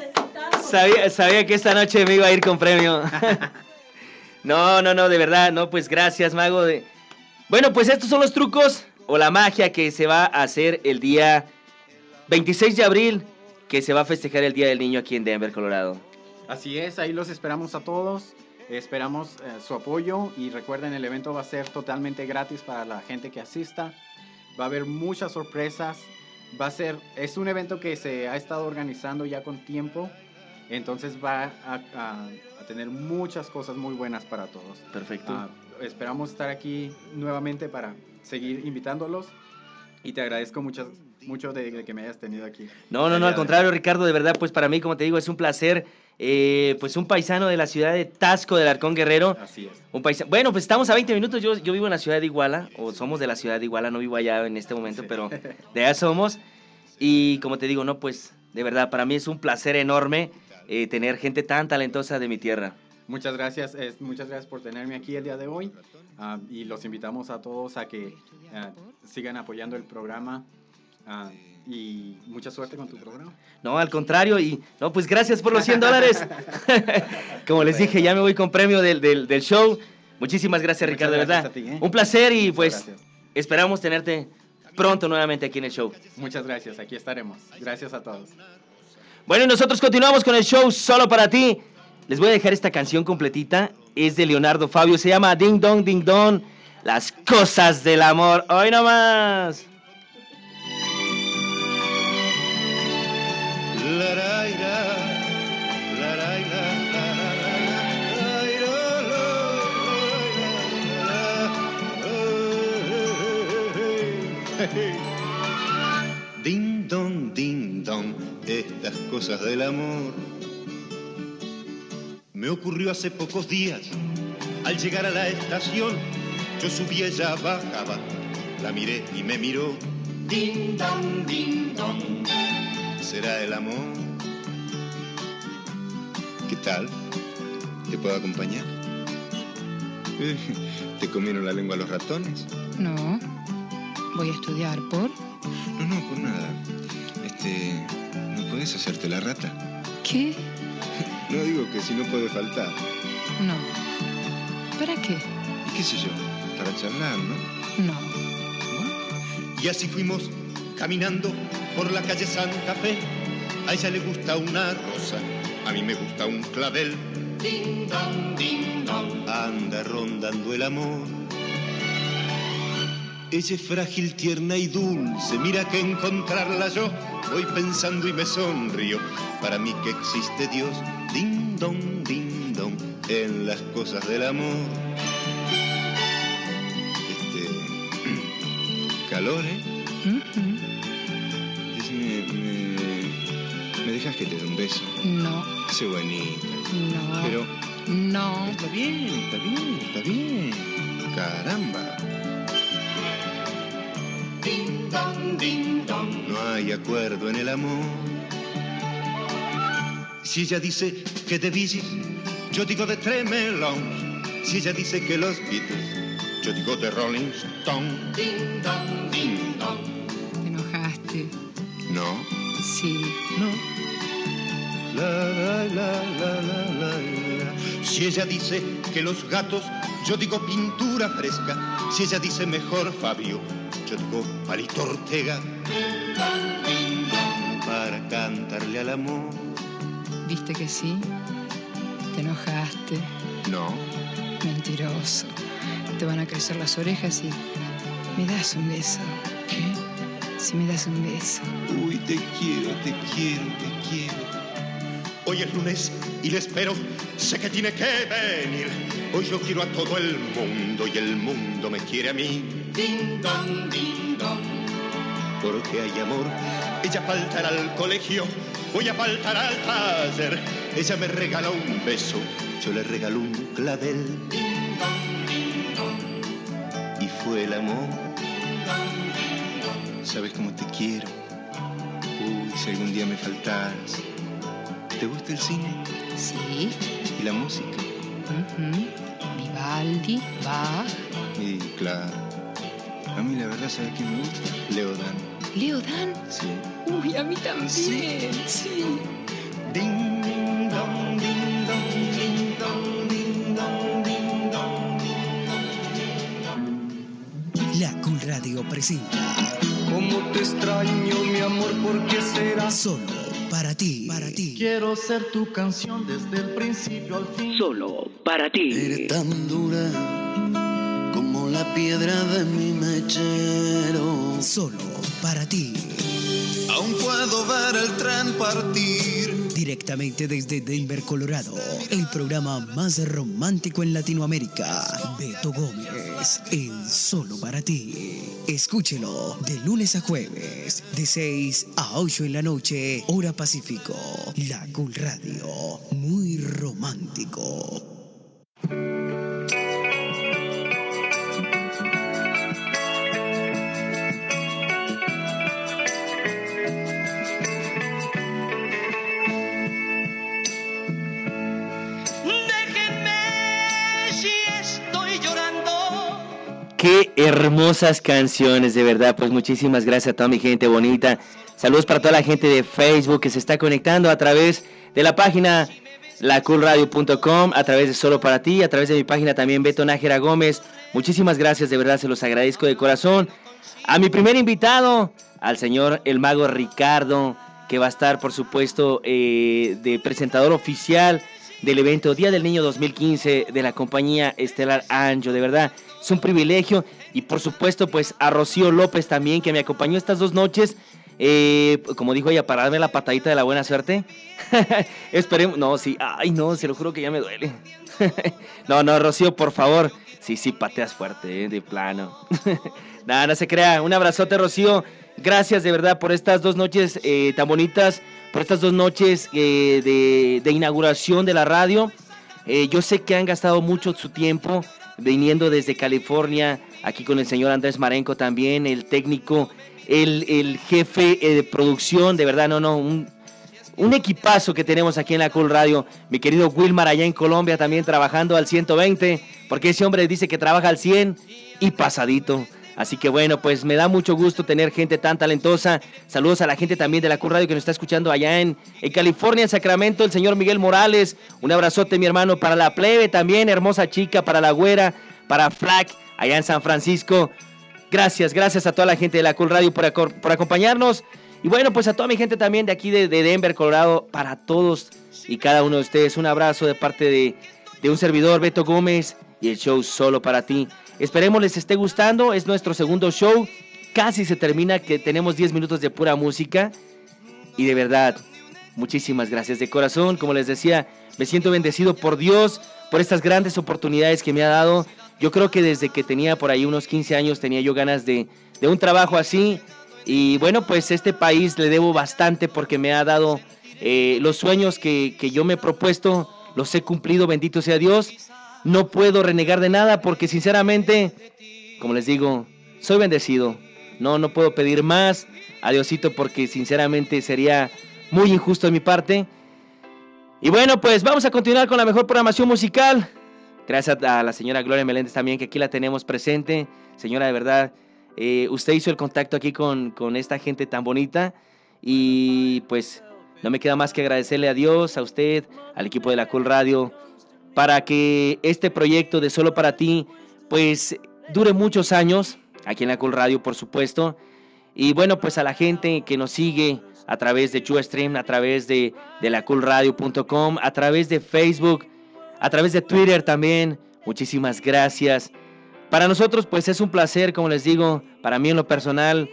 sabía, sabía que esta noche me iba a ir con premio. no, no, no, de verdad, no, pues gracias, mago. De... Bueno, pues estos son los trucos o la magia que se va a hacer el día 26 de abril, que se va a festejar el Día del Niño aquí en Denver, Colorado. Así es, ahí los esperamos a todos. Esperamos eh, su apoyo y recuerden, el evento va a ser totalmente gratis para la gente que asista. Va a haber muchas sorpresas. Va a ser, es un evento que se ha estado organizando ya con tiempo. Entonces va a, a- a tener muchas cosas muy buenas para todos. Perfecto. Ah, esperamos estar aquí nuevamente para seguir invitándolos. Y te agradezco mucho, mucho de, de que me hayas tenido aquí. No, no, no, al contrario, Ricardo, de verdad, pues para mí, como te digo, es un placer. Eh, pues un paisano de la ciudad de Tasco del Arcón Guerrero. Así es. Un paisa- Bueno, pues estamos a 20 minutos. Yo, yo vivo en la ciudad de Iguala, o somos de la ciudad de Iguala, no vivo allá en este momento, pero de allá somos. Y como te digo, no, pues de verdad, para mí es un placer enorme eh, tener gente tan talentosa de mi tierra. Muchas gracias, muchas gracias por tenerme aquí el día de hoy ah, y los invitamos a todos a que ah, sigan apoyando el programa ah, y mucha suerte con tu programa. No, al contrario, y no, pues gracias por los 100 dólares. como les dije, ya me voy con premio del, del- del show. Muchísimas gracias, Muchas Ricardo, de gracias verdad. a ti, ¿eh? Un placer y Muchas pues gracias. esperamos tenerte pronto nuevamente aquí en el show. Muchas gracias, aquí estaremos. Gracias a todos. Bueno, y nosotros continuamos con el show solo para ti. Les voy a dejar esta canción completita. Es de Leonardo Fabio. Se llama Ding Dong Ding Dong. Las cosas del amor. Hoy nomás. Cosas del amor. Me ocurrió hace pocos días, al llegar a la estación, yo subí, ella bajaba, la miré y me miró. Ding dong, ding dong, será el amor. ¿Qué tal? ¿Te puedo acompañar? ¿Te comieron la lengua los ratones? No. Voy a estudiar por. No, no, por nada. Este, ¿no puedes hacerte la rata? ¿Qué? No digo que si no puede faltar. No. ¿Para qué? ¿Y qué sé yo? Para charlar, ¿no? No. Y así fuimos caminando por la calle Santa Fe. A ella le gusta una rosa, a mí me gusta un clavel. Ding dong, ding dong. Anda rondando el amor. Ella es frágil, tierna y dulce. Mira que encontrarla yo voy pensando y me sonrío. Para mí que existe Dios. Ding dong, ding dong. En las cosas del amor. Este. calor, ¿eh? Decime, me, ¿me dejas que te dé un beso? No. Sé buenita. No. Pero No. está bien, está bien, está bien. Caramba. Ding dong, ding dong. No hay acuerdo en el amor. Si ella dice que de Billys, yo digo de Tremelons. Si ella dice que los Beatles, yo digo de Rolling Stone. Ding dong, ding dong. ¿Te enojaste? No. Sí. No. La, la, la, la, la, la, la. Si ella dice que los gatos, yo digo pintura fresca. Si ella dice mejor Fabio, yo digo Palito Ortega. Para cantarle al amor. ¿Viste que sí? ¿Te enojaste? No. Mentiroso. Te van a crecer las orejas y... ¿Me das un beso? ¿Qué? Si me das un beso. Uy, te quiero, te quiero, te quiero. Hoy es lunes y le espero. Sé que tiene que venir. Hoy yo quiero a todo el mundo y el mundo me quiere a mí. Ding dong, ding dong. Porque hay amor. Ella faltará al colegio. Voy a faltar al taller. Ella me regala un beso. Yo le regalo un clavel. Ding dong, ding dong. Y fue el amor. Sabes cómo te quiero. Uy, si algún día me faltaras. ¿Te gusta el cine? Sí. ¿Y la música? Ujú. Vivaldi, Bach, Y claro. A mí la verdad, ¿sabes quién me gusta? Leodan. Leo Dan. Sí. Uy, a mí también. Sí. Ding dong, ding dong, ding dong, ding dong, ding dong. La Cool Radio presenta Cómo te extraño, mi amor, ¿por qué será? Solo para ti. Para ti. Quiero ser tu canción desde el principio al fin. Solo para ti. Eres tan dura como la piedra de mi mechero. Solo para ti. Aún puedo ver el tren partir. Directamente desde Denver, Colorado, el programa más romántico en Latinoamérica, Beto Gómez, en Solo para ti. Escúchelo de lunes a jueves, de 6 a 8 en la noche, hora Pacífico. La Cool Radio, muy romántico. Qué hermosas canciones, de verdad. Pues muchísimas gracias a toda mi gente bonita. Saludos para toda la gente de Facebook que se está conectando a través de la página lacoolradio.com, a través de Solo para ti, a través de mi página también Beto Nájera Gómez. Muchísimas gracias, de verdad se los agradezco de corazón. A mi primer invitado, al señor el mago Ricardo, que va a estar, por supuesto, eh, de presentador oficial del evento Día del Niño 2015 de la compañía Estelar Anjo. De verdad, es un privilegio. Y por supuesto, pues a Rocío López también, que me acompañó estas dos noches. eh, como dijo ella, para darme la patadita de la buena suerte. Esperemos. No, sí. Ay, no, se lo juro que ya me duele. no, no, Rocío, por favor. Sí, sí, pateas fuerte, eh, de plano. Nada, no se crea. Un abrazote, Rocío. Gracias de verdad por estas dos noches eh, tan bonitas, por estas dos noches eh, de, de inauguración de la radio. Yo sé que han gastado mucho su tiempo viniendo desde California, aquí con el señor Andrés Marenco también, el técnico, el, el jefe eh, de producción, de verdad, no, no, un, un equipazo que tenemos aquí en la Cool Radio. Mi querido Wilmar allá en Colombia también trabajando al 120, porque ese hombre dice que trabaja al 100 y pasadito. Así que bueno, pues me da mucho gusto tener gente tan talentosa. Saludos a la gente también de la Cool Radio que nos está escuchando allá en, California, en Sacramento, el señor Miguel Morales. Un abrazote, mi hermano, para la plebe también, hermosa chica, para la güera, para Flack, allá en San Francisco. Gracias, gracias a toda la gente de la Cool Radio por, por acompañarnos. Y bueno, pues a toda mi gente también de aquí de, de Denver, Colorado, para todos y cada uno de ustedes. Un abrazo de parte de, de un servidor, Beto Gómez, y el show solo para ti. Esperemos les esté gustando. Es nuestro segundo show. Casi se termina, que tenemos 10 minutos de pura música. Y de verdad, muchísimas gracias de corazón. Como les decía, me siento bendecido por Dios, por estas grandes oportunidades que me ha dado. Yo creo que desde que tenía por ahí unos 15 años tenía yo ganas de, de un trabajo así. Y bueno, pues este país le debo bastante porque me ha dado eh, los sueños que, que yo me he propuesto, los he cumplido, bendito sea Dios. No puedo renegar de nada porque sinceramente, como les digo, soy bendecido. No, no puedo pedir más a Diosito porque sinceramente sería muy injusto de mi parte. Y bueno, pues vamos a continuar con la mejor programación musical. Gracias a la señora Gloria Meléndez también, que aquí la tenemos presente. Señora, de verdad, eh, usted hizo el contacto aquí con, con esta gente tan bonita. Y pues no me queda más que agradecerle a Dios, a usted, al equipo de la Cool Radio, para que este proyecto de Solo para ti, pues dure muchos años, aquí en la Cool Radio, por supuesto. Y bueno, pues a la gente que nos sigue a través de Stream, a través de, de lacoolradio.com, a través de Facebook, a través de Twitter también. Muchísimas gracias. Para nosotros, pues es un placer, como les digo, para mí en lo personal,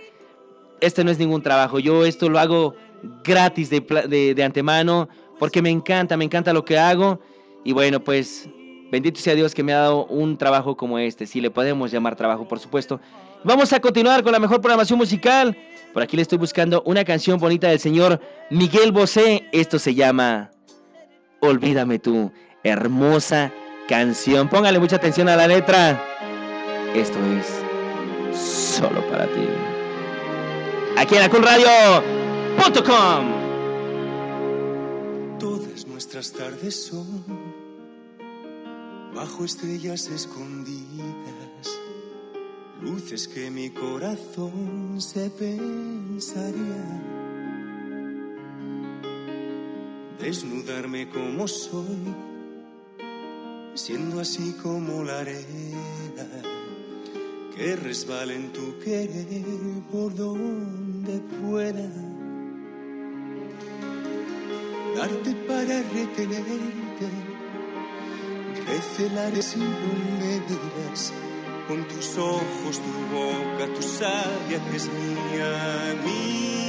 este no es ningún trabajo. Yo esto lo hago gratis de- de antemano porque me encanta, me encanta lo que hago. Y bueno, pues bendito sea Dios que me ha dado un trabajo como este, si le podemos llamar trabajo, por supuesto. Vamos a continuar con la mejor programación musical. Por aquí le estoy buscando una canción bonita del señor Miguel Bosé. Esto se llama Olvídame tú. Hermosa canción. Póngale mucha atención a la letra. Esto es solo para ti. Aquí en aculradio.com. Todas nuestras tardes son bajo estrellas escondidas, luces que mi corazón se pensaría. Desnudarme como soy, siendo así como la arena que resbala en tu querer por donde pueda. Darte para retenerte, recelaré si no me miras, con tus ojos, tu boca, tu sabia que es mía, mía.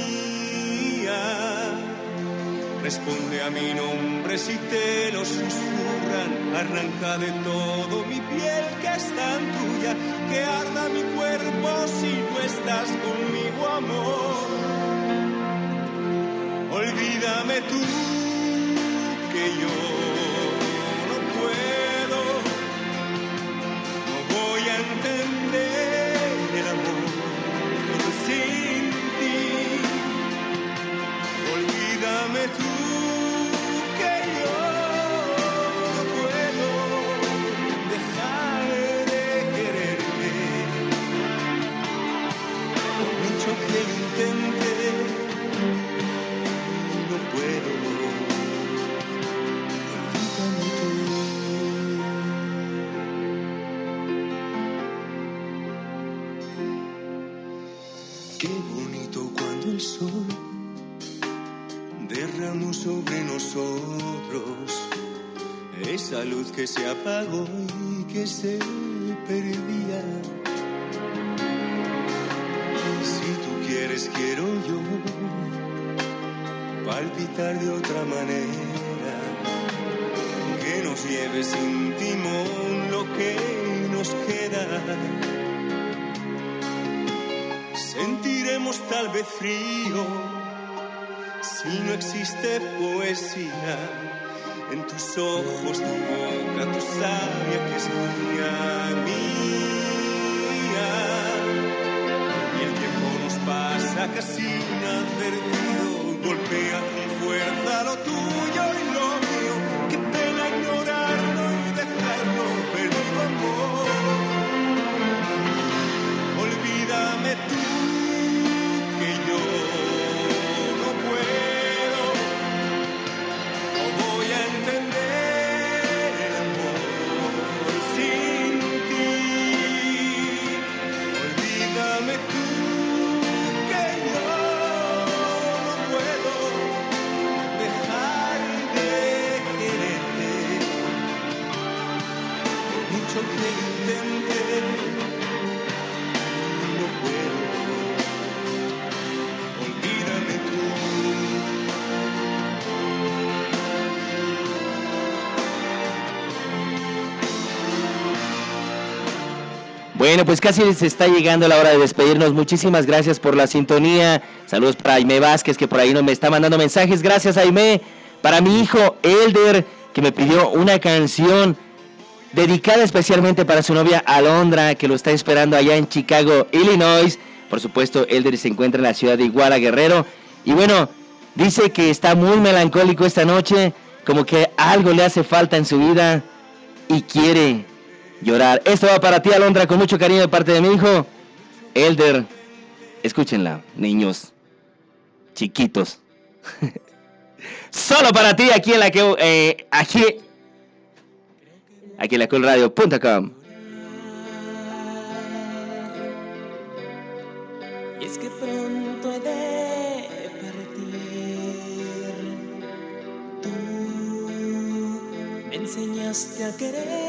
Responde a mi nombre si te lo susurran, arranca de todo mi piel que es tan tuya, que arda mi cuerpo si no estás conmigo, amor. Olvídame tú que yo no que se apagó y que se perdía. Si tú quieres, quiero yo palpitar de otra manera, que nos lleve sin timón lo que nos queda. Sentiremos tal vez frío si no existe poesía en tus ojos, tu boca, tu sabia que es mía, mía. Y el tiempo nos pasa casi inadvertido, golpea con fuerza lo tuyo y lo mío. Qué pena ignorarlo y dejarlo perdido amor. Olvídame tú Bueno, pues casi se está llegando la hora de despedirnos. Muchísimas gracias por la sintonía. Saludos para Aime Vázquez, que por ahí no me está mandando mensajes. Gracias, Aime. Para mi hijo Elder, que me pidió una canción dedicada especialmente para su novia Alondra, que lo está esperando allá en Chicago, Illinois. Por supuesto, Elder se encuentra en la ciudad de Iguala, Guerrero. Y bueno, dice que está muy melancólico esta noche, como que algo le hace falta en su vida y quiere llorar. Esto va para ti, Alondra, con mucho cariño de parte de mi hijo, Elder. Escúchenla, niños chiquitos. Solo para ti aquí en la que eh, aquí aquí en la colradio.com. Y es que pronto he de partir. Tú me enseñaste a querer.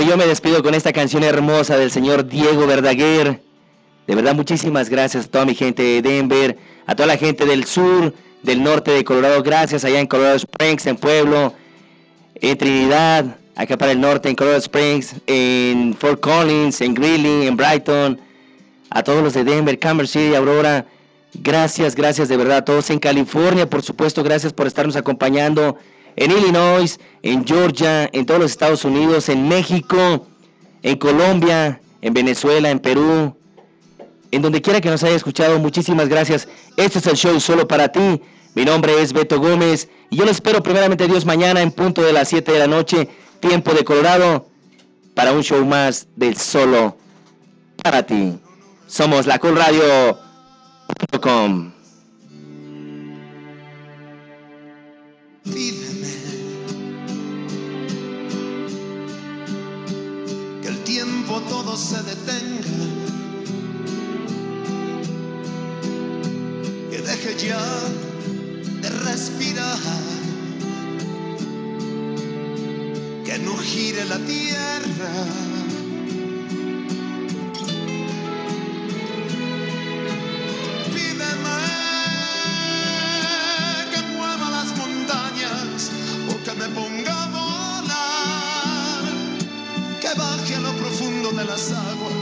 Yo me despido con esta canción hermosa del señor Diego Verdaguer. De verdad, muchísimas gracias a toda mi gente de Denver, a toda la gente del sur, del norte de Colorado. Gracias allá en Colorado Springs, en Pueblo, en Trinidad, acá para el norte, en Colorado Springs, en Fort Collins, en Greeley, en Brighton. A todos los de Denver, Camber City, Aurora. Gracias, gracias de verdad a todos en California, por supuesto, gracias por estarnos acompañando en Illinois, en Georgia, en todos los Estados Unidos, en México, en Colombia, en Venezuela, en Perú, en donde quiera que nos haya escuchado, muchísimas gracias. Este es el show solo para ti. Mi nombre es Beto Gómez y yo lo espero primeramente Dios mañana en punto de las 7 de la noche, tiempo de Colorado, para un show más del solo para ti. Somos la colradio.com. todo se detenga, que deje ya de respirar, que no gire la tierra. Profundo de